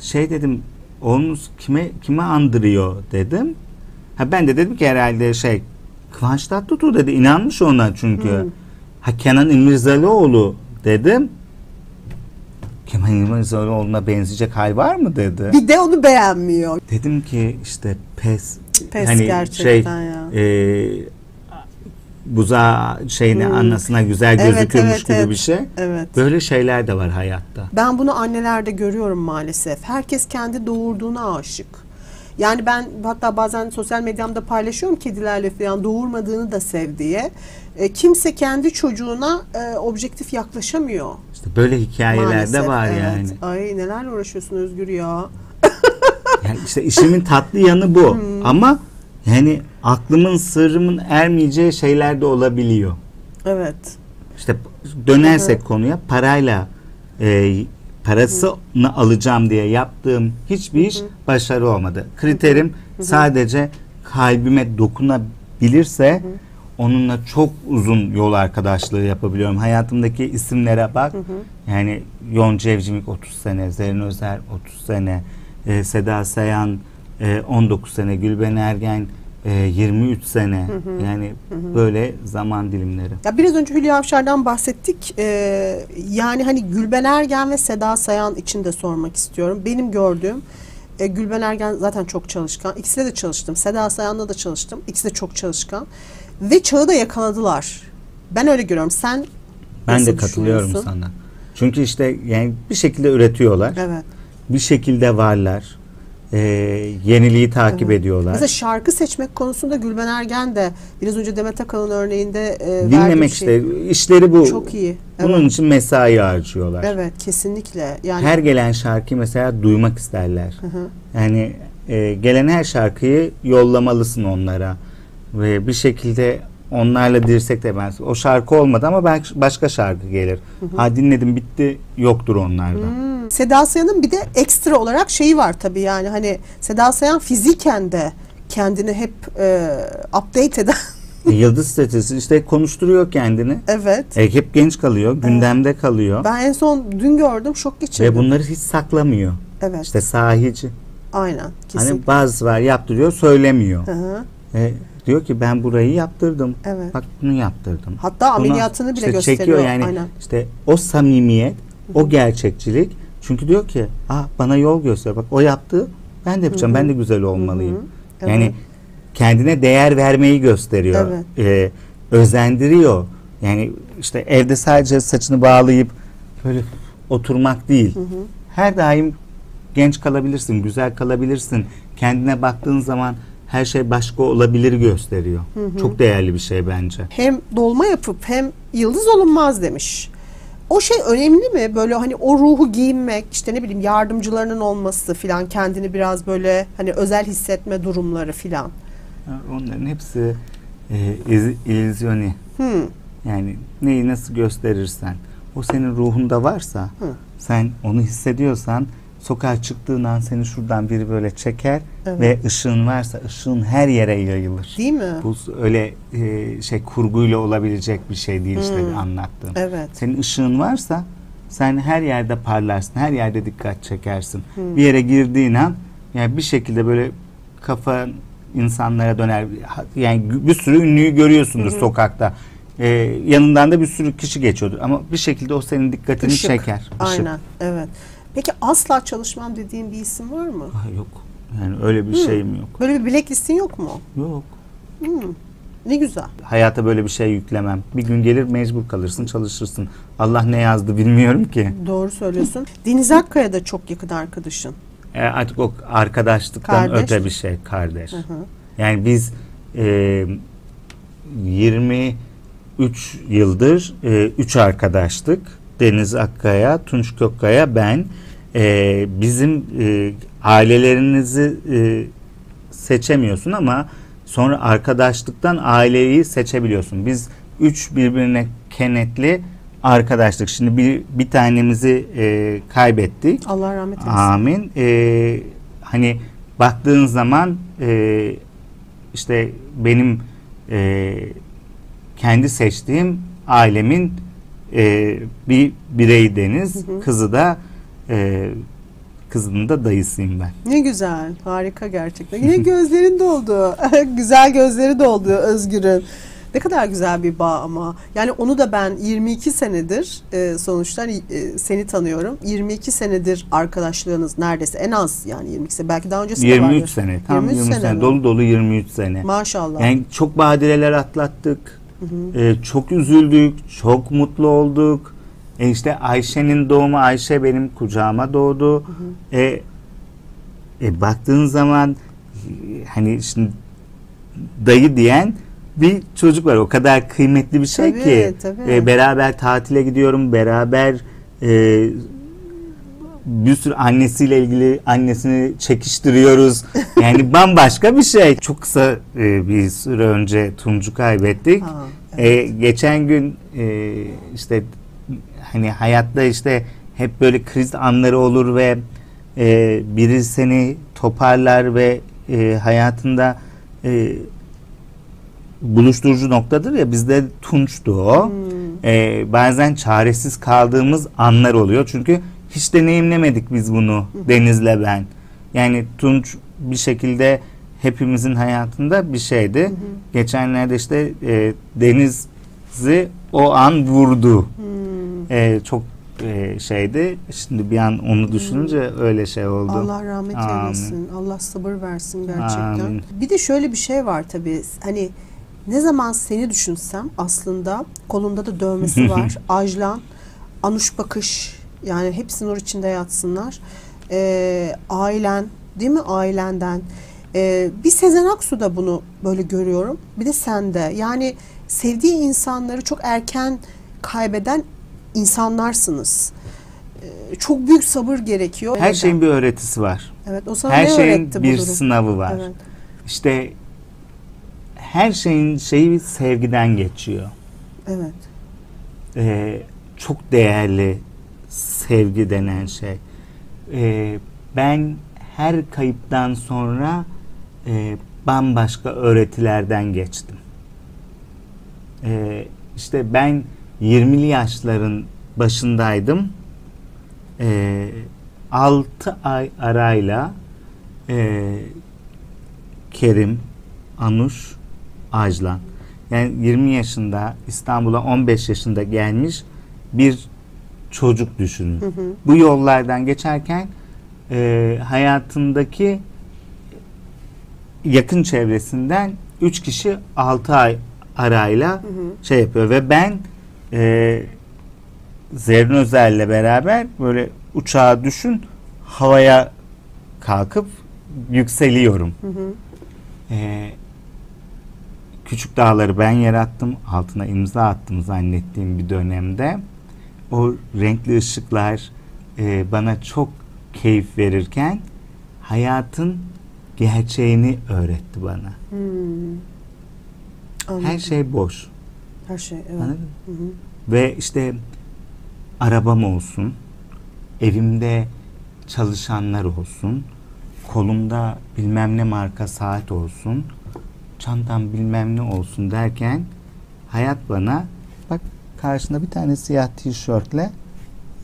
şey dedim oğlunuz kime kime andırıyor dedim. Ha ben de dedim ki herhalde şey Kıvanç Tatlıtuğ dedi inanmış ona çünkü. Ha Kenan İmirzalıoğlu dedim. Kenan İmirzalıoğlu'na benzeyecek hal var mı dedi. Bir de onu beğenmiyor. Dedim ki işte pes. Pes hani gerçekten şey, ya. E, buza şeyine anasına güzel Evet, gözükürmüş evet, gibi evet. bir şey. Evet. Böyle şeyler de var hayatta. Ben bunu annelerde görüyorum maalesef. Herkes kendi doğurduğuna aşık. Yani ben hatta bazen sosyal medyamda paylaşıyorum kedilerle falan doğurmadığını da sev diye. E, kimse kendi çocuğuna e, objektif yaklaşamıyor. İşte böyle hikayeler de var Evet. yani. Ay nelerle uğraşıyorsun Özgür ya. yani. işte işimin tatlı yanı bu. Hmm. Ama yani aklımın sırrımın ermeyeceği şeyler de olabiliyor. Evet. İşte dönersek konuya parayla e, parasını alacağım diye yaptığım hiçbir iş başarı olmadı. Kriterim sadece kalbime dokunabilirse onunla çok uzun yol arkadaşlığı yapabiliyorum. Hayatımdaki isimlere bak. Yani Yonca Evcimik 30 sene, Zerrin Özer 30 sene, e, Seda Sayan e, 19 sene, Gülben Ergen e, 23 sene. Yani böyle zaman dilimleri. Ya biraz önce Hülya Avşar'dan bahsettik. Ee, yani hani Gülben Ergen ve Seda Sayan için de sormak istiyorum. Benim gördüğüm e, Gülben Ergen zaten çok çalışkan. İkisiyle de çalıştım. Seda Sayan'la da çalıştım. İkisi de çok çalışkan. Ve çağı da yakaladılar. Ben öyle görüyorum. Sen Ben de katılıyorum sana. Çünkü işte yani bir şekilde üretiyorlar. Evet. Bir şekilde varlar. E, yeniliği takip Evet. ediyorlar. Mesela şarkı seçmek konusunda Gülben Ergen de biraz önce Demet Akalın örneğinde e, Dinlemek şey. işte işleri bu. Çok iyi. Bunun Evet. için mesai harcıyorlar. Evet kesinlikle. Yani Her gelen şarkıyı mesela duymak isterler. Hı hı. Yani e, gelen her şarkıyı yollamalısın onlara ve bir şekilde onlarla dirsek de ben o şarkı olmadı ama belki başka şarkı gelir. Ha dinledim bitti yoktur onlarda. Hmm. Seda Sayan'ın bir de ekstra olarak şeyi var tabii yani hani Seda Sayan fiziken de kendini hep e, update eden E, Yıldız stratejisi işte konuşturuyor kendini. evet. E, hep genç kalıyor, gündemde kalıyor Ben en son dün gördüm şok geçirdim. ve bunları hiç saklamıyor. evet. İşte sahici. aynen. Kesin. Hani bazısı var yaptırıyor, söylemiyor. Hı hı. E, diyor ki ben burayı yaptırdım. Evet. Bak bunu yaptırdım. Hatta Bunu ameliyatını bile işte gösteriyor. Çekiyor yani Aynen. işte o samimiyet, o gerçekçilik. Çünkü diyor ki, ah bana yol göster. Bak o yaptı, ben de yapacağım. Ben de güzel olmalıyım. Evet. Yani kendine değer vermeyi gösteriyor. Evet. Ee, özendiriyor. Yani işte evde sadece saçını bağlayıp böyle oturmak değil. Her daim genç kalabilirsin, güzel kalabilirsin. Kendine baktığın zaman her şey başka olabilir gösteriyor. Çok değerli bir şey bence. Hem dolma yapıp hem yıldız olunmaz demiş. O şey önemli mi? Böyle hani o ruhu giyinmek, işte ne bileyim yardımcılarının olması filan kendini biraz böyle hani özel hissetme durumları filan. Onların hepsi e, iz- illüzyoni. Hmm. Yani neyi nasıl gösterirsen, o senin ruhunda varsa, Hı. sen onu hissediyorsan, sokağa çıktığın an seni şuradan biri böyle çeker Evet. ve ışığın varsa ışığın her yere yayılır. Değil mi? Bu öyle e, şey kurguyla olabilecek bir şey değil işte Hmm. anlattığım. Evet. Senin ışığın varsa sen her yerde parlarsın, her yerde dikkat çekersin. Hmm. Bir yere girdiğin an yani bir şekilde böyle kafa insanlara döner. Yani bir sürü ünlüyü görüyorsundur sokakta. Ee, yanından da bir sürü kişi geçiyordur ama bir şekilde o senin dikkatini Işık. çeker. Işık. Aynen. Evet. Peki asla çalışmam dediğin bir isim var mı? Ah, yok. Yani öyle bir şeyim yok. Böyle bir blacklistin yok mu? Yok. Hmm. Ne güzel. Hayata böyle bir şey yüklemem. Bir gün gelir mecbur kalırsın, çalışırsın. Allah ne yazdı bilmiyorum ki. Doğru söylüyorsun. Deniz Akkaya da çok yakın arkadaşın. E, artık o arkadaşlıktan Kardeş. öte bir şey kardeş. Hı hı. Yani biz e, 23 yıldır e, üç arkadaştık. Deniz Akkaya, Tunç Kökkaya, ben. E, bizim e, ailelerinizi e, seçemiyorsun ama sonra arkadaşlıktan aileyi seçebiliyorsun. Biz üç birbirine kenetli arkadaşlık. Şimdi bir, bir tanemizi e, kaybettik. Allah rahmet eylesin. Amin. Ee, hani baktığın zaman e, işte benim e, kendi seçtiğim ailemin e, bir birey Deniz. Kızı da e, kızının da dayısıyım ben. Ne güzel. Harika gerçekten. Yine gözlerin doldu. [laughs] güzel gözleri doldu Özgür'ün. Ne kadar güzel bir bağ ama. Yani onu da ben 22 senedir e, sonuçta e, seni tanıyorum. 22 senedir arkadaşlığınız neredeyse en az yani 22 sene. Belki daha öncesinde 23 vardır. sene. Tam 23, 23 sene. sene? Dolu dolu 23 sene. Maşallah. Yani çok badireler atlattık. Ee, çok üzüldük, çok mutlu olduk. E işte Ayşe'nin doğumu, Ayşe benim kucağıma doğdu. E, e, baktığın zaman e, hani şimdi dayı diyen bir çocuk var. O kadar kıymetli bir şey Tabii, ki. tabii. E, beraber tatile gidiyorum, beraber e, bir sürü annesiyle ilgili annesini çekiştiriyoruz. [laughs] Yani bambaşka bir şey. Çok kısa e, bir süre önce Tunç'u kaybettik. Ha, E, geçen gün e, işte hani hayatta işte hep böyle kriz anları olur ve e, biri seni toparlar ve e, hayatında e, buluşturucu noktadır ya bizde Tunç'tu o. E, bazen çaresiz kaldığımız anlar oluyor çünkü hiç deneyimlemedik biz bunu Deniz'le ben. Yani Tunç bir şekilde hepimizin hayatında bir şeydi. Geçenlerde işte e, Deniz'i o an vurdu. E, çok e, şeydi. Şimdi bir an onu düşününce öyle şey oldu. Allah rahmet Amin. eylesin. Allah sabır versin gerçekten. Amin. Bir de şöyle bir şey var tabii. Hani ne zaman seni düşünsem aslında kolunda da dövmesi [laughs] var. Ajlan, Anuş Bakış yani hepsi nur içinde yatsınlar. Ee, ailen değil mi ailenden? Ee, bir Sezen Aksu'da bunu böyle görüyorum. Bir de sende. Yani sevdiği insanları çok erken kaybeden insanlarsınız. Ee, çok büyük sabır gerekiyor. Her şeyin bir öğretisi var. Evet, o sana Her ne şeyin bu bir durum? sınavı var. Evet. İşte her şeyin şeyi sevgiden geçiyor. Evet. Ee, çok değerli sevgi denen şey. Ee, ben her kayıptan sonra e, bambaşka öğretilerden geçtim. Ee, işte ben 20'li yaşların başındaydım. Ee, 6 ay arayla e, Kerim, Anuş, Ajlan. Yani 20 yaşında İstanbul'a 15 yaşında gelmiş bir çocuk düşünün. Bu yollardan geçerken e, hayatındaki yakın çevresinden 3 kişi 6 ay arayla şey yapıyor ve ben e, Zerrin Özer'le beraber böyle uçağa düşün havaya kalkıp yükseliyorum. E, küçük dağları ben yarattım. Altına imza attım zannettiğim bir dönemde. O renkli ışıklar e, bana çok keyif verirken hayatın gerçeğini öğretti bana. Hmm. Anladım. Her şey boş. Her şey evet. Anladın mı? Hı hı. Ve işte arabam olsun, evimde çalışanlar olsun, kolumda bilmem ne marka saat olsun, çantam bilmem ne olsun derken hayat bana bak karşında bir tane siyah tişörtle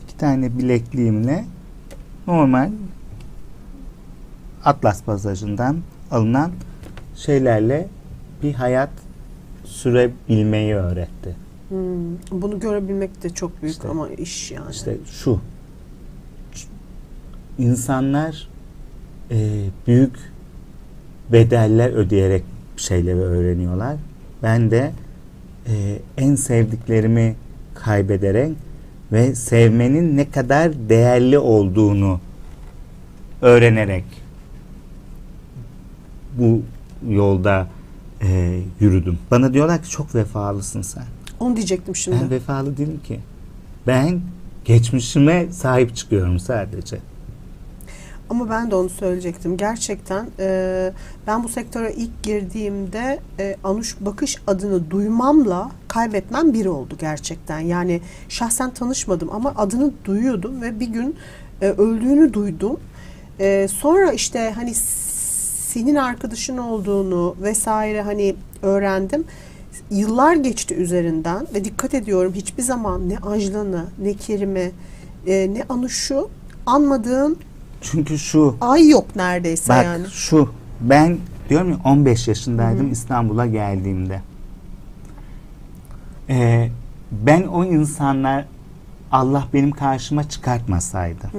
iki tane bilekliğimle normal Atlas pasajından alınan şeylerle bir hayat sürebilmeyi öğretti. Hmm. Bunu görebilmek de çok büyük İşte- ama iş yani. İşte şu. İnsanlar e, büyük bedeller ödeyerek şeyleri öğreniyorlar. Ben de e, en sevdiklerimi kaybederek ve sevmenin ne kadar değerli olduğunu öğrenerek bu yolda e, yürüdüm. Bana diyorlar ki çok vefalısın sen. Onu diyecektim şimdi. Ben vefalı değilim ki. Ben geçmişime sahip çıkıyorum sadece. Ama ben de onu söyleyecektim. Gerçekten e, ben bu sektöre ilk girdiğimde e, Anuş Bakış adını duymamla kaybetmem bir oldu gerçekten. Yani şahsen tanışmadım ama adını duyuyordum ve bir gün e, öldüğünü duydum. E, sonra işte hani senin arkadaşın olduğunu vesaire hani öğrendim. Yıllar geçti üzerinden ve dikkat ediyorum hiçbir zaman ne Ajlan'ı ne Kerim'i e, ne Anuş'u anmadığım Çünkü şu ay yok neredeyse bak yani. şu ben diyorum ya 15 yaşındaydım İstanbul'a geldiğimde. Ee, ben o insanlar Allah benim karşıma çıkartmasaydı.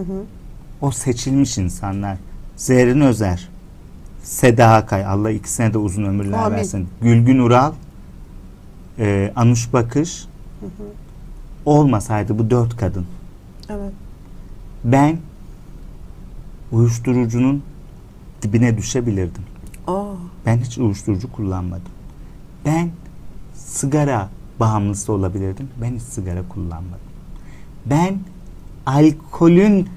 O seçilmiş insanlar. Zerrin Özer, Seda Akay, Allah ikisine de uzun ömürler Amin. versin. Gülgün Ural, e, Anuş Bakış olmasaydı bu dört kadın. Evet. Ben uyuşturucunun dibine düşebilirdim. Aa, Ben hiç uyuşturucu kullanmadım. Ben sigara bağımlısı olabilirdim. Ben hiç sigara kullanmadım. Ben alkolün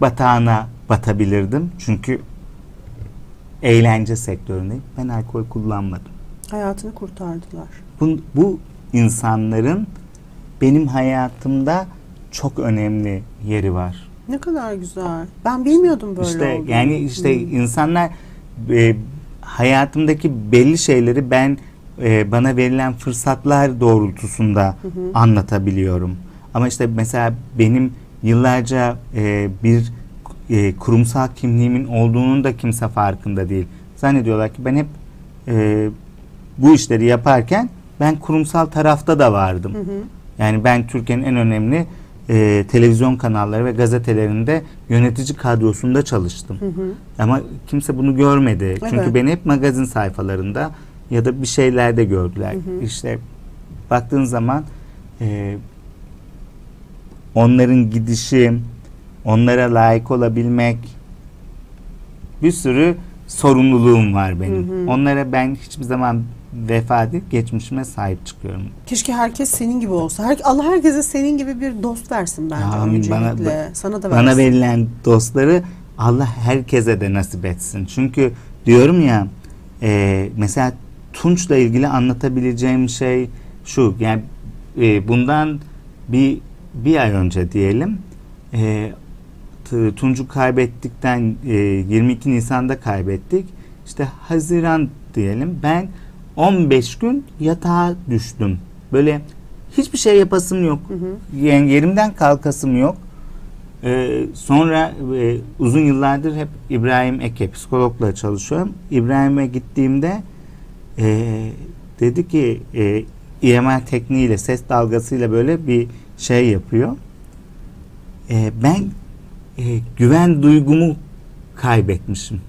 batağına batabilirdim. Çünkü eğlence sektöründeyim. Ben alkol kullanmadım. hayatını kurtardılar. Bu, bu insanların benim hayatımda çok önemli yeri var. Ne kadar güzel. Ben bilmiyordum böyle İşte olduğunu. yani işte Hmm. insanlar e, hayatımdaki belli şeyleri ben e, bana verilen fırsatlar doğrultusunda anlatabiliyorum. Ama işte mesela benim yıllarca e, bir e, kurumsal kimliğimin olduğunun da kimse farkında değil. Zannediyorlar ki ben hep e, bu işleri yaparken ben kurumsal tarafta da vardım. Yani ben Türkiye'nin en önemli e, televizyon kanalları ve gazetelerinde yönetici kadrosunda çalıştım. Ama kimse bunu görmedi. Çünkü Evet. beni hep magazin sayfalarında ya da bir şeylerde gördüler. İşte baktığın zaman e, onların gidişi, onlara layık olabilmek, bir sürü sorumluluğum var benim. Onlara ben hiçbir zaman vefa geçmişime sahip çıkıyorum. Keşke herkes senin gibi olsa. Her, Allah herkese senin gibi bir dost versin bence Amin. Bana-. Sana da Bana verilen dostları Allah herkese de nasip etsin. Çünkü diyorum ya e, mesela Tunç'la ilgili anlatabileceğim şey şu. Yani e, bundan bir bir ay önce diyelim e, T- Tunç'u kaybettikten e, 22 Nisan'da kaybettik. İşte Haziran diyelim ben 15 gün yatağa düştüm. Böyle hiçbir şey yapasım yok. Yani yerimden kalkasım yok. Ee, sonra e, uzun yıllardır hep İbrahim Eke psikologla çalışıyorum. İbrahim'e gittiğimde e, dedi ki e, EMR tekniğiyle ses dalgasıyla böyle bir şey yapıyor. E, ben e, güven duygumu kaybetmişim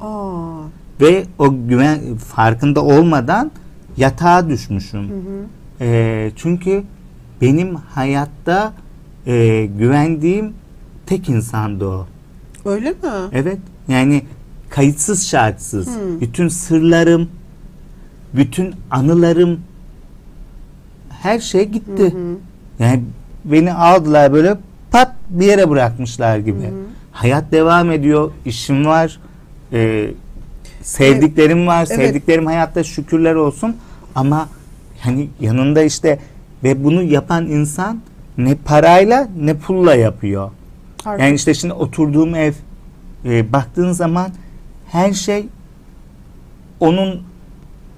Aa, ve o güven farkında olmadan yatağa düşmüşüm. E, çünkü benim hayatta e, güvendiğim tek insandı o. öyle mi? Evet. Yani kayıtsız şartsız. Hmm. Bütün sırlarım, bütün anılarım her şey gitti. Yani beni aldılar böyle pat bir yere bırakmışlar gibi. Hayat devam ediyor. işim var. e, sevdiklerim var. Evet. Sevdiklerim hayatta şükürler olsun. Ama hani yanında işte ve bunu yapan insan ne parayla ne pulla yapıyor. Harika. Yani işte şimdi oturduğum ev e, baktığın zaman her şey onun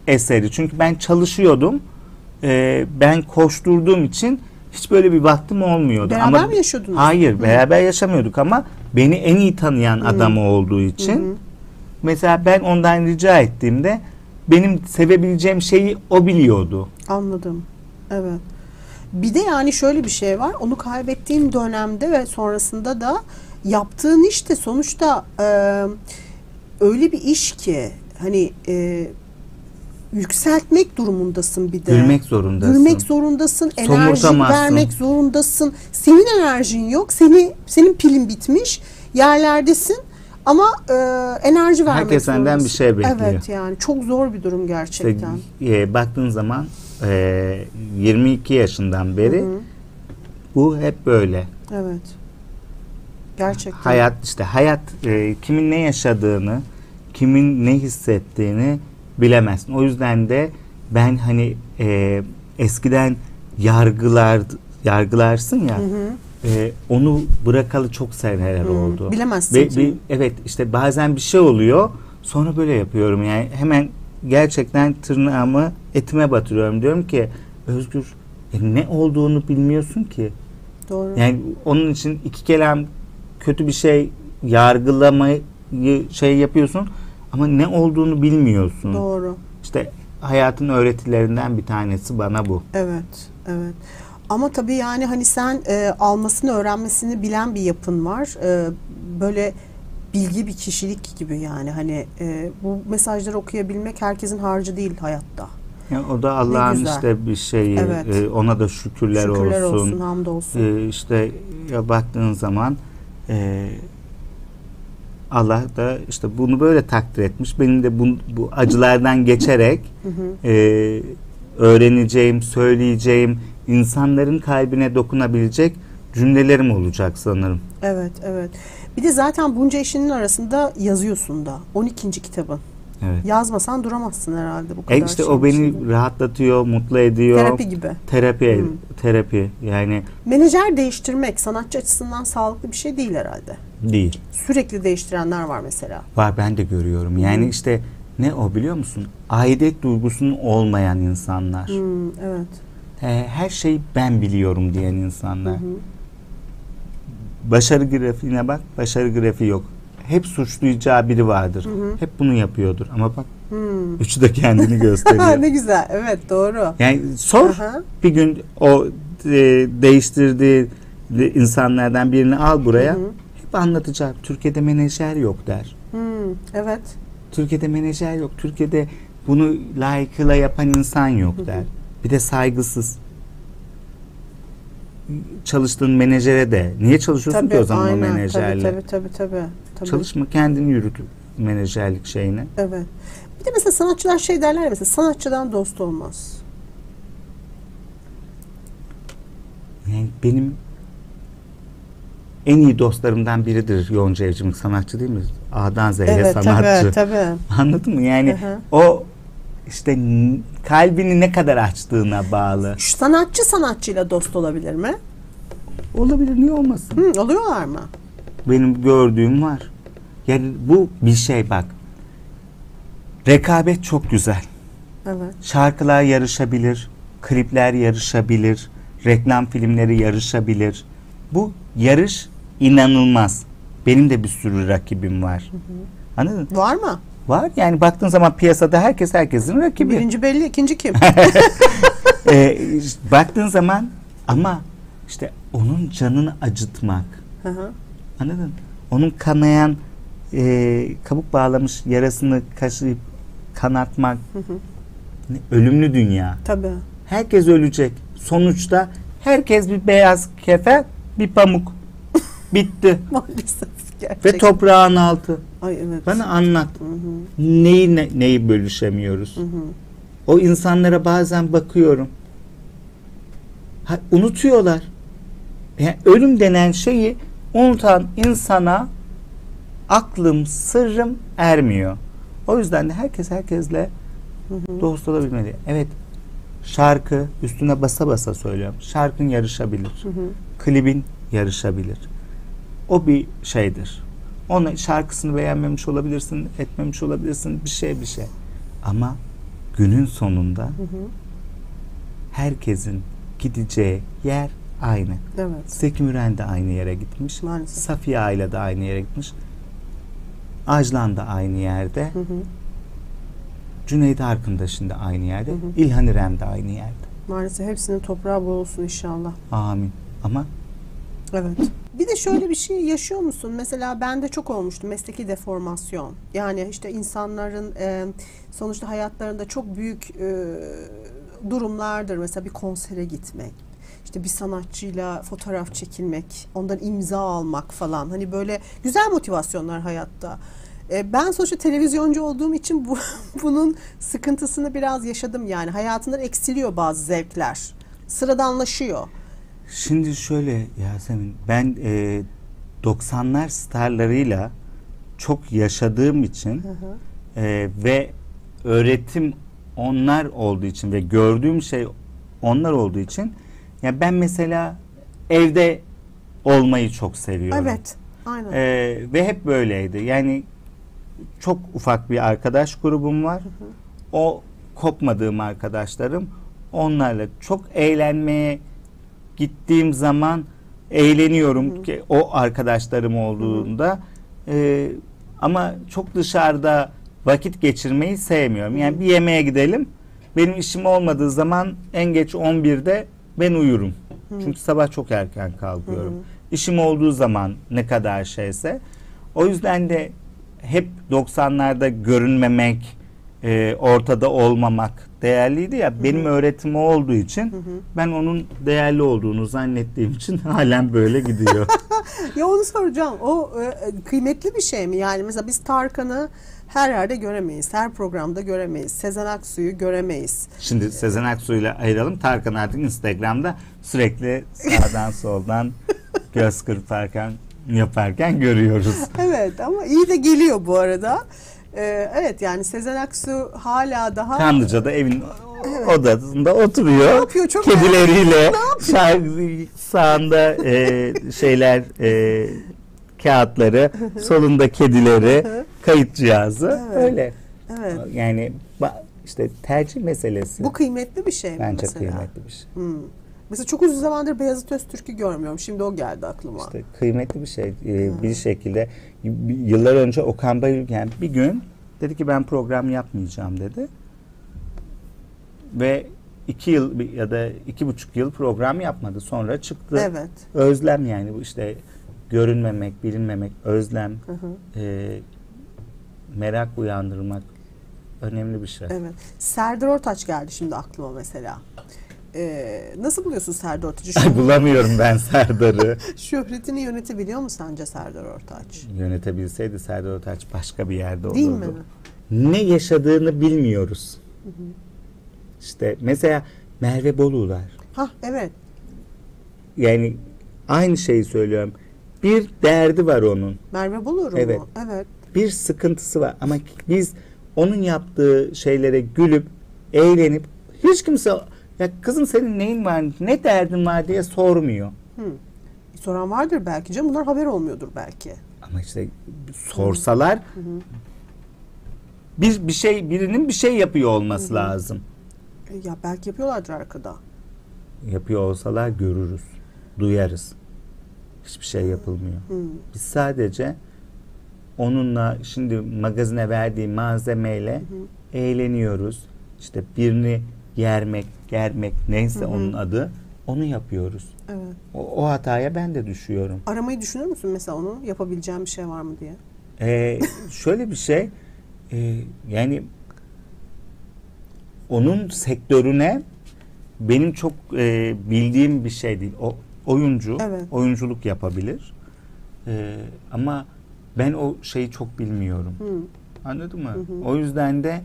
eseri. Çünkü ben çalışıyordum. E, ben koşturduğum için hiç böyle bir vaktim olmuyordu. Beraber ama, mi yaşıyordunuz? Hayır, beraber yaşamıyorduk ama beni en iyi tanıyan adam o olduğu için mesela ben ondan rica ettiğimde benim sevebileceğim şeyi o biliyordu. Anladım. Evet. Bir de yani şöyle bir şey var. Onu kaybettiğin dönemde ve sonrasında da yaptığın iş de sonuçta e, öyle bir iş ki hani e, yükseltmek durumundasın bir de. Gülmek zorundasın. Gülmek zorundasın, enerji vermek zorundasın. Senin enerjin yok, seni senin pilin bitmiş, yerlerdesin ama e, enerji vermek Herkes senden zorundasın. bir şey bekliyor. Evet yani çok zor bir durum İşte, gerçekten. e, baktığın zaman e, 22 yaşından beri bu hep böyle. Evet. Gerçekten. Hayat işte hayat e, kimin ne yaşadığını, kimin ne hissettiğini bilemezsin. O yüzden de ben hani e, eskiden yargılar yargılarsın ya. e, onu bırakalı çok seneler oldu. Bilemezsin Ve, ve- evet işte bazen bir şey oluyor. Sonra böyle yapıyorum yani hemen gerçekten tırnağımı etime batırıyorum. Diyorum ki Özgür e, ne olduğunu bilmiyorsun ki. Doğru. Yani onun için iki kelam kötü bir şey yargılamayı şey yapıyorsun ama ne olduğunu bilmiyorsun. Doğru. İşte hayatın öğretilerinden bir tanesi bana bu. Evet. Evet. Ama tabii yani hani sen e, almasını, öğrenmesini bilen bir yapın var. E, böyle bilgi bir kişilik gibi yani hani e, bu mesajları okuyabilmek herkesin harcı değil hayatta. Yani o da Allah'ın işte bir şeyi. Evet. e, ona da şükürler, Şükürler olsun, olsun. hamdolsun. E, işte ya baktığın zaman e, Allah da işte bunu böyle takdir etmiş. Benim de bu, bu acılardan geçerek e, öğreneceğim, söyleyeceğim, insanların kalbine dokunabilecek cümlelerim olacak sanırım. Evet, evet. Bir de zaten bunca işinin arasında yazıyorsun da. 12. kitabın. Evet. Yazmasan duramazsın herhalde bu kadar. E işte şeyin o beni içinde. rahatlatıyor, mutlu ediyor. Terapi gibi. Terapi, terapi yani Menajer değiştirmek sanatçı açısından sağlıklı bir şey değil herhalde. değil. Sürekli değiştirenler var mesela. Var ben de görüyorum. Yani işte ne o biliyor musun? Aidet duygusunun olmayan insanlar. Hmm, evet. He, her şeyi ben biliyorum diyen insanlar. Başarı grafiğine bak, başarı grafiği yok. Hep suçlayacağı biri vardır. Hep bunu yapıyordur. Ama bak üçü de kendini gösteriyor. [laughs] ne güzel. Evet doğru. Yani sor Aha. bir gün o e, değiştirdiği insanlardan birini al buraya. Hep anlatacak. Türkiye'de menajer yok der. Hmm, evet. Türkiye'de menajer yok. Türkiye'de bunu layıkıyla yapan insan yok der. Bir de saygısız. Çalıştığın menajere de. Niye çalışıyorsun ki o zaman o aynen. menajerle? Tabii tabii tabii. tabii. tabii. Çalışma kendini yürüt. menajerlik şeyini. Evet. Bir de mesela sanatçılar şey derler mesela sanatçıdan dost olmaz. Yani benim en iyi dostlarımdan biridir Yonca Evcimik sanatçı değil mi? A'dan Z'ye Evet sanatçı. tabii tabii. [laughs] Anladın mı? Yani Hı hı. o işte kalbini ne kadar açtığına bağlı. Şu sanatçı sanatçıyla dost olabilir mi? Olabilir niye olmasın? Hı, oluyorlar mı? Benim gördüğüm var. Yani bu bir şey bak. Rekabet çok güzel. Evet. Şarkılar yarışabilir, klipler yarışabilir, reklam filmleri yarışabilir. Bu yarış inanılmaz. Benim de bir sürü rakibim var. Anladın mı? Var mı? Var yani baktığın zaman piyasada herkes herkesin rakibi. Birinci belli, ikinci kim? İşte [laughs] baktığın zaman ama işte onun canını acıtmak. Hı hı. Anladın? Onun kanayan e, kabuk bağlamış yarasını kaşıyıp kanatmak. Ne- Ölümlü dünya. tabii. Herkes ölecek. Sonuçta herkes bir beyaz kefen, bir pamuk. Bitti. [laughs] Maalesef gerçekten. Ve toprağın altı. Ay evet. Bana anlat. Neyi ne- neyi bölüşemiyoruz? O insanlara bazen bakıyorum. Ha, unutuyorlar. Yani ölüm denen şeyi unutan insana aklım, sırrım ermiyor. O yüzden de herkes herkesle dost olabilmeli. Evet, şarkı üstüne basa basa söylüyorum. Şarkın yarışabilir. Klibin yarışabilir. O bir şeydir. Ona şarkısını beğenmemiş olabilirsin, etmemiş olabilirsin, bir şey bir şey. Ama günün sonunda herkesin gideceği yer aynı. Evet. Zeki Müren de aynı yere gitmiş. Maalesef. Safiye Ayla da aynı yere gitmiş. Ajlan da aynı yerde. Hı hı. Cüneyt Arkın da şimdi aynı yerde. İlhan İrem de aynı yerde. Maalesef hepsinin toprağı bol olsun inşallah. Amin. Ama Evet. Bir de şöyle bir şey yaşıyor musun? Mesela bende çok olmuştu mesleki deformasyon. Yani işte insanların e, sonuçta hayatlarında çok büyük e, durumlardır. Mesela bir konsere gitmek, işte bir sanatçıyla fotoğraf çekilmek, ondan imza almak falan. Hani böyle güzel motivasyonlar hayatta. E, ben sonuçta televizyoncu olduğum için bu [laughs] bunun sıkıntısını biraz yaşadım yani. Hayatından eksiliyor bazı zevkler. Sıradanlaşıyor. Şimdi şöyle Yasemin ben e, 90'lar starlarıyla çok yaşadığım için e, ve öğretim onlar olduğu için ve gördüğüm şey onlar olduğu için ya ben mesela evde olmayı çok seviyorum. Evet. Aynen. E, ve hep böyleydi. Yani çok ufak bir arkadaş grubum var. O kopmadığım arkadaşlarım onlarla çok eğlenmeye gittiğim zaman eğleniyorum ki o arkadaşlarım olduğunda Ee, ama çok dışarıda vakit geçirmeyi sevmiyorum. Yani bir yemeğe gidelim. Benim işim olmadığı zaman en geç 11'de ben uyurum. Çünkü sabah çok erken kalkıyorum. İşim olduğu zaman ne kadar şeyse. O yüzden de hep 90'larda görünmemek, e, ortada olmamak değerliydi ya. Benim öğretim o olduğu için ben onun değerli olduğunu zannettiğim için [laughs] halen böyle gidiyor. [laughs] Ya onu soracağım. O e, kıymetli bir şey mi? Yani mesela biz Tarkan'ı her yerde göremeyiz. Her programda göremeyiz. Sezen Aksu'yu göremeyiz. Şimdi Sezen Aksu'yla ayıralım. Tarkan artık Instagram'da sürekli sağdan [laughs] soldan göz kırparken yaparken görüyoruz. Evet ama iyi de geliyor bu arada. Ee, evet yani Sezen Aksu hala daha Kanlıca'da evin odasında oturuyor. Ne yapıyor? Çok Kedileriyle şarkı sağında e, şeyler e, kağıtları, [laughs] solunda kedileri, kayıt cihazı. Evet. Öyle. evet. Yani işte tercih meselesi. Bu kıymetli bir şey mi Bence mesela? kıymetli bir şey. Hmm. Mesela çok uzun zamandır Beyazıt Öztürk'ü görmüyorum. Şimdi o geldi aklıma. İşte kıymetli bir şey. Ee, bir şekilde yıllar önce Okan Bayülgen bir gün dedi ki ben program yapmayacağım dedi. Ve iki yıl ya da iki buçuk yıl program yapmadı. Sonra çıktı. Evet. Özlem yani bu işte görünmemek, bilinmemek, özlem, Hı hı. e, merak uyandırmak önemli bir şey. Evet. Serdar Ortaç geldi şimdi aklıma mesela. Ee, nasıl buluyorsun Serdar Ortaç'ı? [laughs] Bulamıyorum ben Serdar'ı. [laughs] şöhretini yönetebiliyor mu sence Serdar Ortaç? Yönetebilseydi Serdar Ortaç başka bir yerde olurdu. Değil mi? Ne yaşadığını bilmiyoruz. İşte mesela Merve Bolular. Ha evet. Yani aynı şeyi söylüyorum. Bir derdi var onun. Merve Bulur mu? Evet. Evet. Bir sıkıntısı var ama biz onun yaptığı şeylere gülüp eğlenip hiç kimse ya kızım senin neyin var ne derdin var diye sormuyor. Soran vardır belki canım. Bunlar haber olmuyordur belki. Ama işte sorsalar bir bir şey birinin bir şey yapıyor olması lazım. E, Ya belki yapıyorlardır arkada. Yapıyor olsalar görürüz, duyarız. Hiçbir şey yapılmıyor. Biz sadece onunla şimdi magazine verdiği malzemeyle eğleniyoruz. İşte birini yermek, germek neyse onun adı onu yapıyoruz. Evet. O, o hataya ben de düşüyorum. Aramayı düşünür müsün mesela onu? Yapabileceğim bir şey var mı diye. Ee, şöyle bir şey e, yani onun sektörüne benim çok e, bildiğim bir şey değil. O oyuncu Evet. oyunculuk yapabilir. E, ama ben o şeyi çok bilmiyorum. Anladın mı? O yüzden de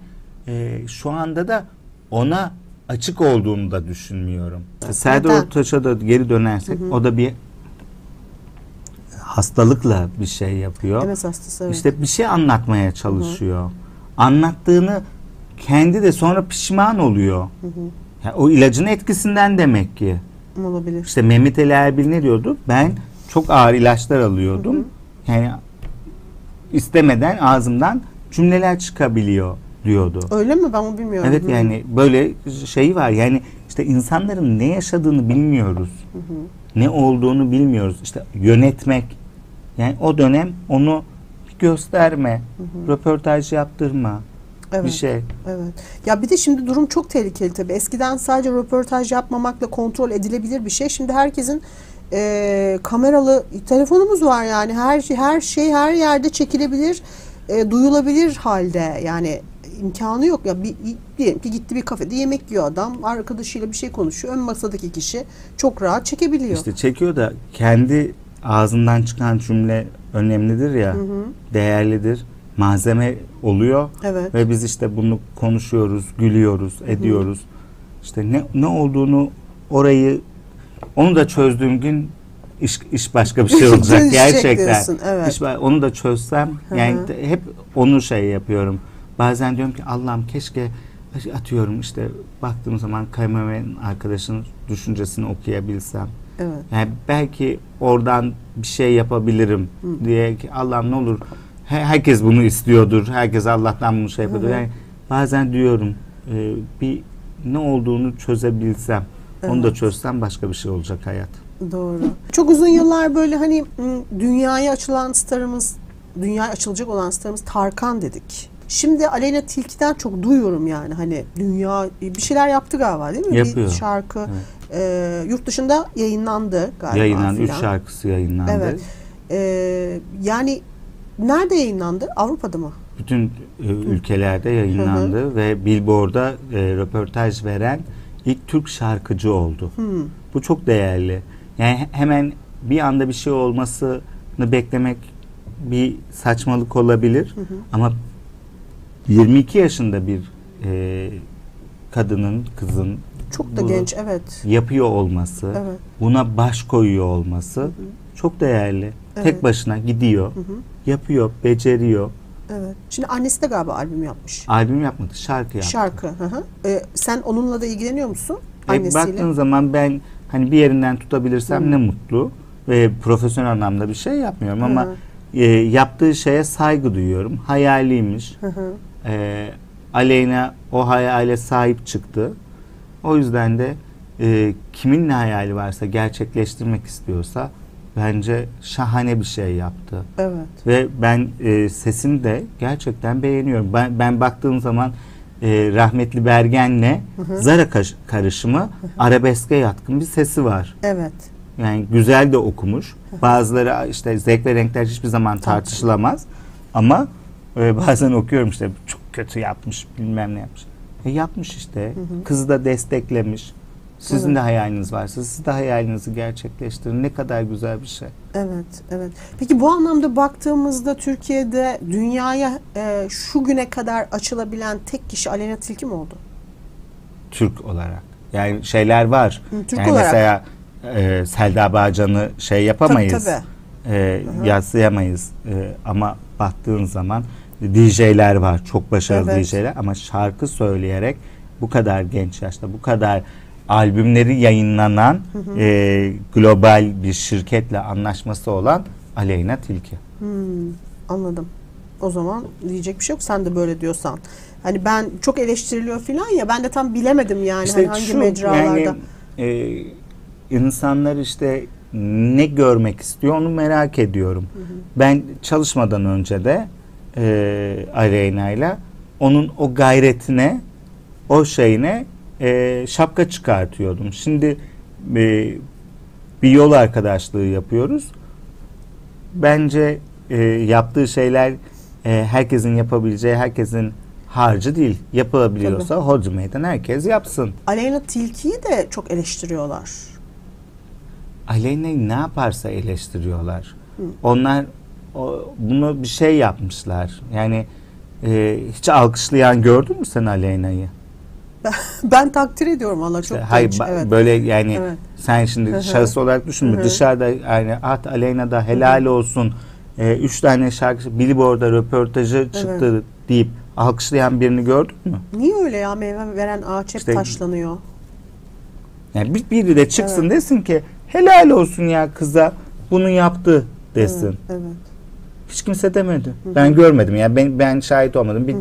e, şu anda da ona açık olduğunu da düşünmüyorum. Serdar Neden? Ortaç'a da geri dönersek o da bir hastalıkla bir şey yapıyor. MS hastası evet. İşte bir şey anlatmaya çalışıyor. Anlattığını kendi de sonra pişman oluyor. Ya o ilacın etkisinden demek ki. olabilir. İşte Mehmet Ali Erbil ne diyordu? Ben çok ağır ilaçlar alıyordum. Yani istemeden ağzımdan cümleler çıkabiliyor diyordu. Öyle mi? Ben onu bilmiyorum. Evet Hı. yani böyle şey var. Yani işte insanların ne yaşadığını bilmiyoruz. Ne olduğunu bilmiyoruz. İşte yönetmek. Yani o dönem onu gösterme, röportaj yaptırma, Evet. bir şey. Evet. Ya bir de şimdi durum çok tehlikeli tabii. Eskiden sadece röportaj yapmamakla kontrol edilebilir bir şey. Şimdi herkesin e, kameralı telefonumuz var yani her şey her şey her yerde çekilebilir, e, duyulabilir halde. Yani imkanı yok ya bir diyelim ki gitti bir kafede yemek yiyor adam arkadaşıyla bir şey konuşuyor ön masadaki kişi çok rahat çekebiliyor. İşte çekiyor da kendi ağzından çıkan cümle önemlidir ya, değerlidir. Malzeme oluyor Evet. ve biz işte bunu konuşuyoruz, gülüyoruz, ediyoruz. İşte ne ne olduğunu orayı onu da çözdüğüm gün iş, iş başka bir şey [laughs] olacak gerçekten. diyorsun, evet. İş onu da çözsem yani hı. de- hep onu şey yapıyorum. Bazen diyorum ki Allah'ım keşke atıyorum işte baktığım zaman kaymamenin arkadaşının düşüncesini okuyabilsem. Evet. Yani belki oradan bir şey yapabilirim diye ki Allah'ım ne olur he- herkes bunu istiyordur. Herkes Allah'tan bunu şey yapıyordur. Yani bazen diyorum e, bir ne olduğunu çözebilsem onu da Evet. çözsem başka bir şey olacak hayat. Doğru. Çok uzun yıllar böyle hani dünyaya açılan starımız, dünyaya açılacak olan starımız Tarkan dedik. Şimdi Aleyna Tilki'den çok duyuyorum yani hani dünya bir şeyler yaptı galiba değil mi? Yapıyor. Bir şarkı e, yurt dışında yayınlandı galiba. Yayınlandı. Üç şarkısı yayınlandı. Evet. E, yani nerede yayınlandı? Avrupa'da mı? Bütün e, ülkelerde yayınlandı ve Billboard'da e, röportaj veren ilk Türk şarkıcı oldu. Bu çok değerli. Yani he- hemen bir anda bir şey olmasını beklemek bir saçmalık olabilir. Ama 22 yaşında bir e, kadının, kızın Çok da genç evet. yapıyor olması, Evet. buna baş koyuyor olması çok değerli. Evet. Tek başına gidiyor, yapıyor, beceriyor. Evet. Şimdi annesi de galiba albüm yapmış. Albüm yapmadı, şarkı yaptı. Şarkı. Hı hı. E, sen onunla da ilgileniyor musun? E, Annesiyle. baktığın zaman ben hani bir yerinden tutabilirsem ne mutlu ve profesyonel anlamda bir şey yapmıyorum ama Hı. e, yaptığı şeye saygı duyuyorum. Hayaliymiş. Hı hı. E, Aleyna o hayale sahip çıktı. O yüzden de e, kimin ne hayali varsa gerçekleştirmek istiyorsa bence şahane bir şey yaptı. Evet. Ve ben e, sesini de gerçekten beğeniyorum. Ben, ben baktığım zaman e, rahmetli Bergen'le Zara karışımı arabeske yatkın bir sesi var. Evet. Yani güzel de okumuş. Bazıları işte zevk ve renkler hiçbir zaman tartışılamaz. Ama e, bazen okuyorum işte çok kötü yapmış bilmem ne yapmış. E yapmış işte. Kızı da desteklemiş. Sizin Evet. de hayaliniz varsa siz de hayalinizi gerçekleştirin. Ne kadar güzel bir şey. Evet, evet. Peki bu anlamda baktığımızda Türkiye'de dünyaya e, şu güne kadar açılabilen tek kişi Aleyna Tilki mi oldu? Türk olarak. Yani şeyler var. Hı, Türk yani olarak. mesela e, Selda Bağcan'ı şey yapamayız. Tabii, tabii. E, yaslayamayız. E, ama baktığın zaman DJ'ler var. Çok başarılı Evet. DJ'ler ama şarkı söyleyerek bu kadar genç yaşta bu kadar albümleri yayınlanan e, global bir şirketle anlaşması olan Aleyna Tilki. Hmm, anladım. O zaman diyecek bir şey yok sen de böyle diyorsan. Hani ben çok eleştiriliyor falan ya ben de tam bilemedim yani İşte hani hangi şu, mecralarda. Yani, e, insanlar işte ne görmek istiyor onu merak ediyorum. Ben çalışmadan önce de e, Aleyna'yla onun o gayretine, o şeyine e, şapka çıkartıyordum. Şimdi e, bir yol arkadaşlığı yapıyoruz. Bence e, yaptığı şeyler e, herkesin yapabileceği, herkesin harcı değil. Yapılabiliyorsa hodri meydan herkes yapsın. Aleyna Tilki'yi de çok eleştiriyorlar. Aleyna'yı ne yaparsa eleştiriyorlar. Onlar o, bunu bir şey yapmışlar. Yani e, hiç alkışlayan gördün mü sen Aleyna'yı? [laughs] Ben takdir ediyorum valla çok İşte, hayır genç. evet. böyle yani Evet. sen şimdi Hı hı. şahıs olarak düşünme. Dışarıda yani at Aleyna'da helal olsun. E, üç tane şarkı Billboard'da röportajı çıktı deyip alkışlayan birini gördün mü? Niye öyle ya meyve veren ağaç hep İşte- taşlanıyor? Yani bir, biri de çıksın Evet. desin ki helal olsun ya kıza bunu yaptı desin. Evet, evet. Hiç kimse demedi. Ben görmedim. Yani ben ben şahit olmadım. Bir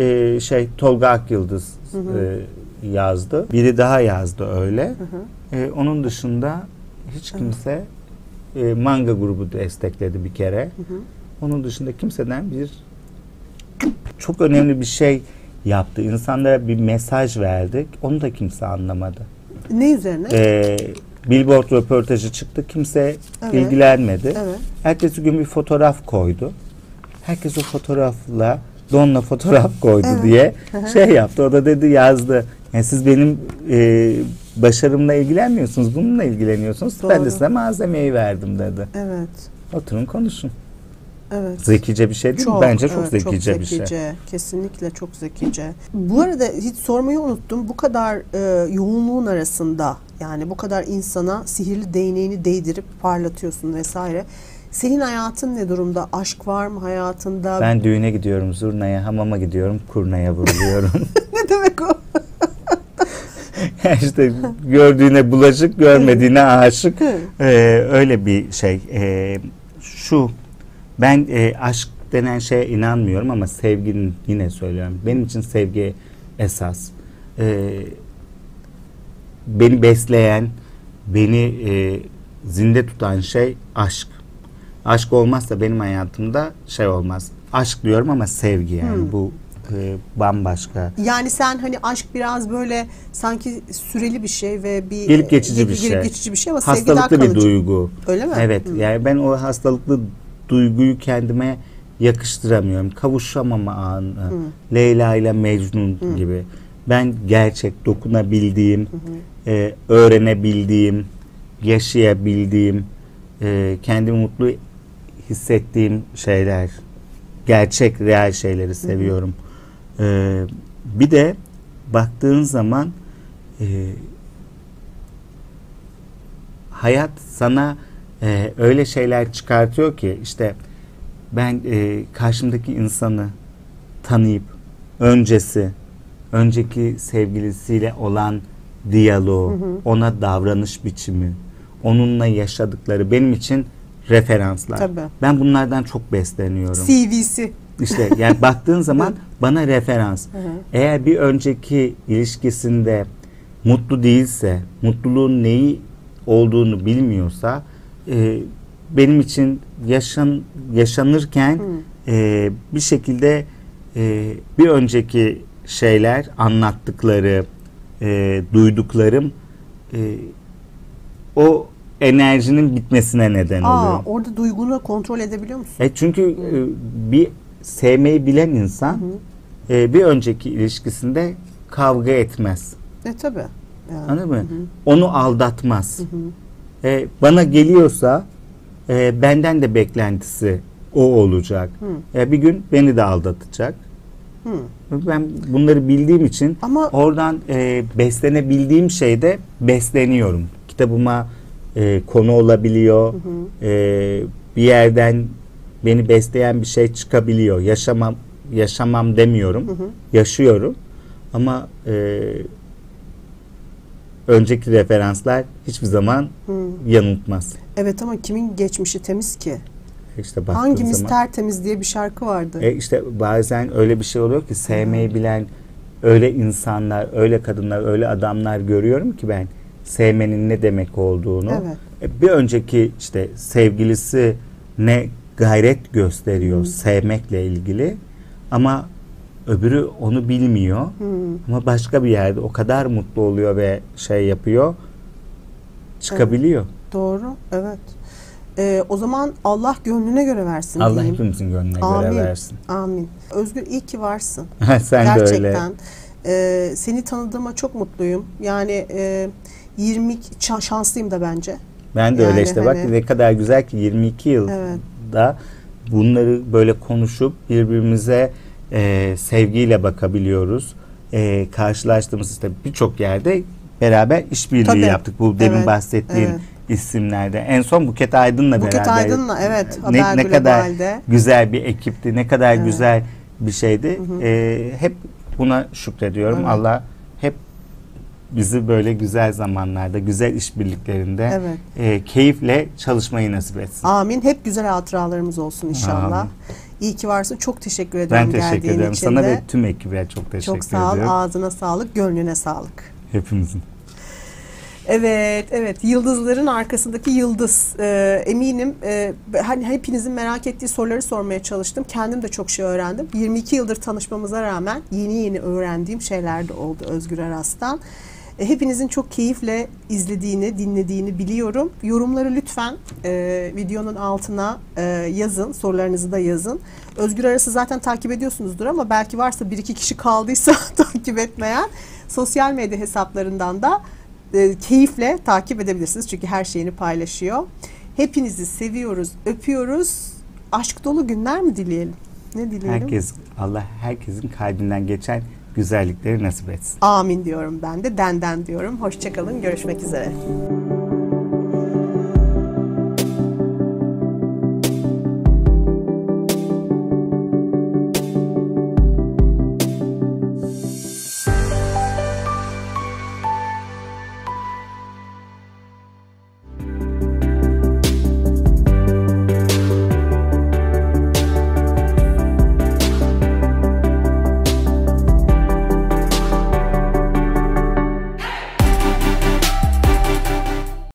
e, şey Tolga Akyıldız e, yazdı. Biri daha yazdı öyle. E, onun dışında hiç kimse e, manga grubu destekledi bir kere. Onun dışında kimseden bir çok önemli bir şey yaptı. İnsanlara bir mesaj verdik. Onu da kimse anlamadı. Ne üzerine? E, Billboard röportajı çıktı. Kimse Evet. ilgilenmedi. Evet. Ertesi gün bir fotoğraf koydu. Herkes o fotoğrafla donla fotoğraf koydu Evet. diye şey yaptı. O da dedi yazdı. Yani siz benim e, başarımla ilgilenmiyorsunuz. Bununla ilgileniyorsunuz. Ben Doğru. de size malzemeyi verdim dedi. Evet. Oturun konuşun. Evet. Zekice bir şey değil mi? Bence çok evet, zekice, çok bir şey. zekice. Kesinlikle çok zekice. Bu arada hiç sormayı unuttum. Bu kadar e, yoğunluğun arasında yani bu kadar insana sihirli değneğini değdirip parlatıyorsun vesaire. Senin hayatın ne durumda? Aşk var mı hayatında? Ben düğüne gidiyorum, zurnaya, hamama gidiyorum, kurnaya vuruluyorum. [laughs] ne demek o? işte gördüğüne bulaşık, görmediğine aşık. Ee, öyle bir şey. Ee, şu ben e, aşk denen şeye inanmıyorum ama sevginin yine söylüyorum. Benim için sevgi esas. Ee, beni besleyen, beni e, zinde tutan şey aşk. Aşk olmazsa benim hayatımda şey olmaz. Aşk diyorum ama sevgi yani bu e, bambaşka. Yani sen hani aşk biraz böyle sanki süreli bir şey ve bir Gelip geçici bir şey. gelip geçici bir şey ama Hastalıklı bir duygu. Öyle mi? Evet. Hı. Yani ben o hastalıklı duyguyu kendime yakıştıramıyorum. Kavuşamama anı. Leyla ile Mecnun gibi. Ben gerçek dokunabildiğim, e, öğrenebildiğim, yaşayabildiğim, e, kendimi mutlu hissettiğim şeyler, gerçek, real şeyleri seviyorum. E, bir de baktığın zaman e, hayat sana e, öyle şeyler çıkartıyor ki işte ben e, karşımdaki insanı tanıyıp öncesi önceki sevgilisiyle olan diyaloğu, ona davranış biçimi, onunla yaşadıkları benim için referanslar. Tabii. Ben bunlardan çok besleniyorum. CV'si. İşte yani baktığın zaman [laughs] bana referans. hı. Eğer bir önceki ilişkisinde mutlu değilse, mutluluğun neyi olduğunu bilmiyorsa e, benim için yaşan yaşanırken e, bir şekilde e, bir önceki şeyler anlattıkları, e, duyduklarım e, o enerjinin bitmesine neden oluyor. Aa, orada duygunu kontrol edebiliyor musun? E çünkü e, bir sevmeyi bilen insan e, bir önceki ilişkisinde kavga etmez. E tabi. Yani. Anladın mı? Onu aldatmaz. E, bana geliyorsa e, benden de beklentisi o olacak. E, bir gün beni de aldatacak. Ben bunları bildiğim için Ama- oradan e, beslenebildiğim şeyde besleniyorum. Kitabıma e, konu olabiliyor. E, bir yerden beni besleyen bir şey çıkabiliyor. Yaşamam yaşamam demiyorum. Yaşıyorum. Ama e, önceki referanslar hiçbir zaman yanıltmaz. Evet ama kimin geçmişi temiz ki? İşte Hangimiz zaman. tertemiz diye bir şarkı vardı. E işte bazen öyle bir şey oluyor ki sevmeyi bilen öyle insanlar, öyle kadınlar, öyle adamlar görüyorum ki ben sevmenin ne demek olduğunu. Evet. E, Bir önceki işte sevgilisi ne gayret gösteriyor sevmekle ilgili ama öbürü onu bilmiyor. Ama başka bir yerde o kadar mutlu oluyor ve şey yapıyor. Çıkabiliyor. Doğru, evet. Ee, o zaman Allah gönlüne göre versin Allah diyeyim. hepimizin gönlüne Amin. göre versin. Amin. Özgür iyi ki varsın. [laughs] Sen de öyle. Gerçekten. Ee, seni tanıdığıma çok mutluyum. Yani e, 20 ça- şanslıyım da bence. Ben de Yani öyle işte bak hani- ne kadar güzel ki 22 yılda Evet. bunları böyle konuşup birbirimize e, sevgiyle bakabiliyoruz. E, karşılaştığımız işte birçok yerde beraber işbirliği yaptık. Bu demin Evet, bahsettiğim evet. İsimlerde. En son Buket Aydın'la Buket beraber. Aydın'la, evet, Ne, Haber ne kadar Global'de. güzel bir ekipti. Ne kadar Evet. güzel bir şeydi. E, hep buna şükrediyorum. Evet. Allah hep bizi böyle güzel zamanlarda, güzel işbirliklerinde Evet. e, keyifle çalışmayı nasip etsin. Amin. Hep güzel hatıralarımız olsun inşallah. Amin. İyi ki varsın. Çok teşekkür ediyorum Ben teşekkür ederim. Sana de. ve tüm ekibe çok teşekkür Çok sağ ol. ediyorum. Ağzına sağlık, gönlüne sağlık. Hepimizin. Evet, evet. Yıldızların arkasındaki yıldız. Ee, eminim e, hani hepinizin merak ettiği soruları sormaya çalıştım. Kendim de çok şey öğrendim. 22 yıldır tanışmamıza rağmen yeni yeni öğrendiğim şeyler de oldu Özgür Aras'tan. E, hepinizin çok keyifle izlediğini, dinlediğini biliyorum. Yorumları lütfen e, videonun altına e, yazın. Sorularınızı da yazın. Özgür Aras'ı zaten takip ediyorsunuzdur ama belki varsa bir iki kişi kaldıysa [laughs] takip etmeyen sosyal medya hesaplarından da e, keyifle takip edebilirsiniz. Çünkü her şeyini paylaşıyor. Hepinizi seviyoruz, öpüyoruz. Aşk dolu günler mi dileyelim? Ne dileyelim? Herkes Allah herkesin kalbinden geçen güzellikleri nasip etsin. Amin diyorum ben de. Denden diyorum. Hoşçakalın. Görüşmek üzere.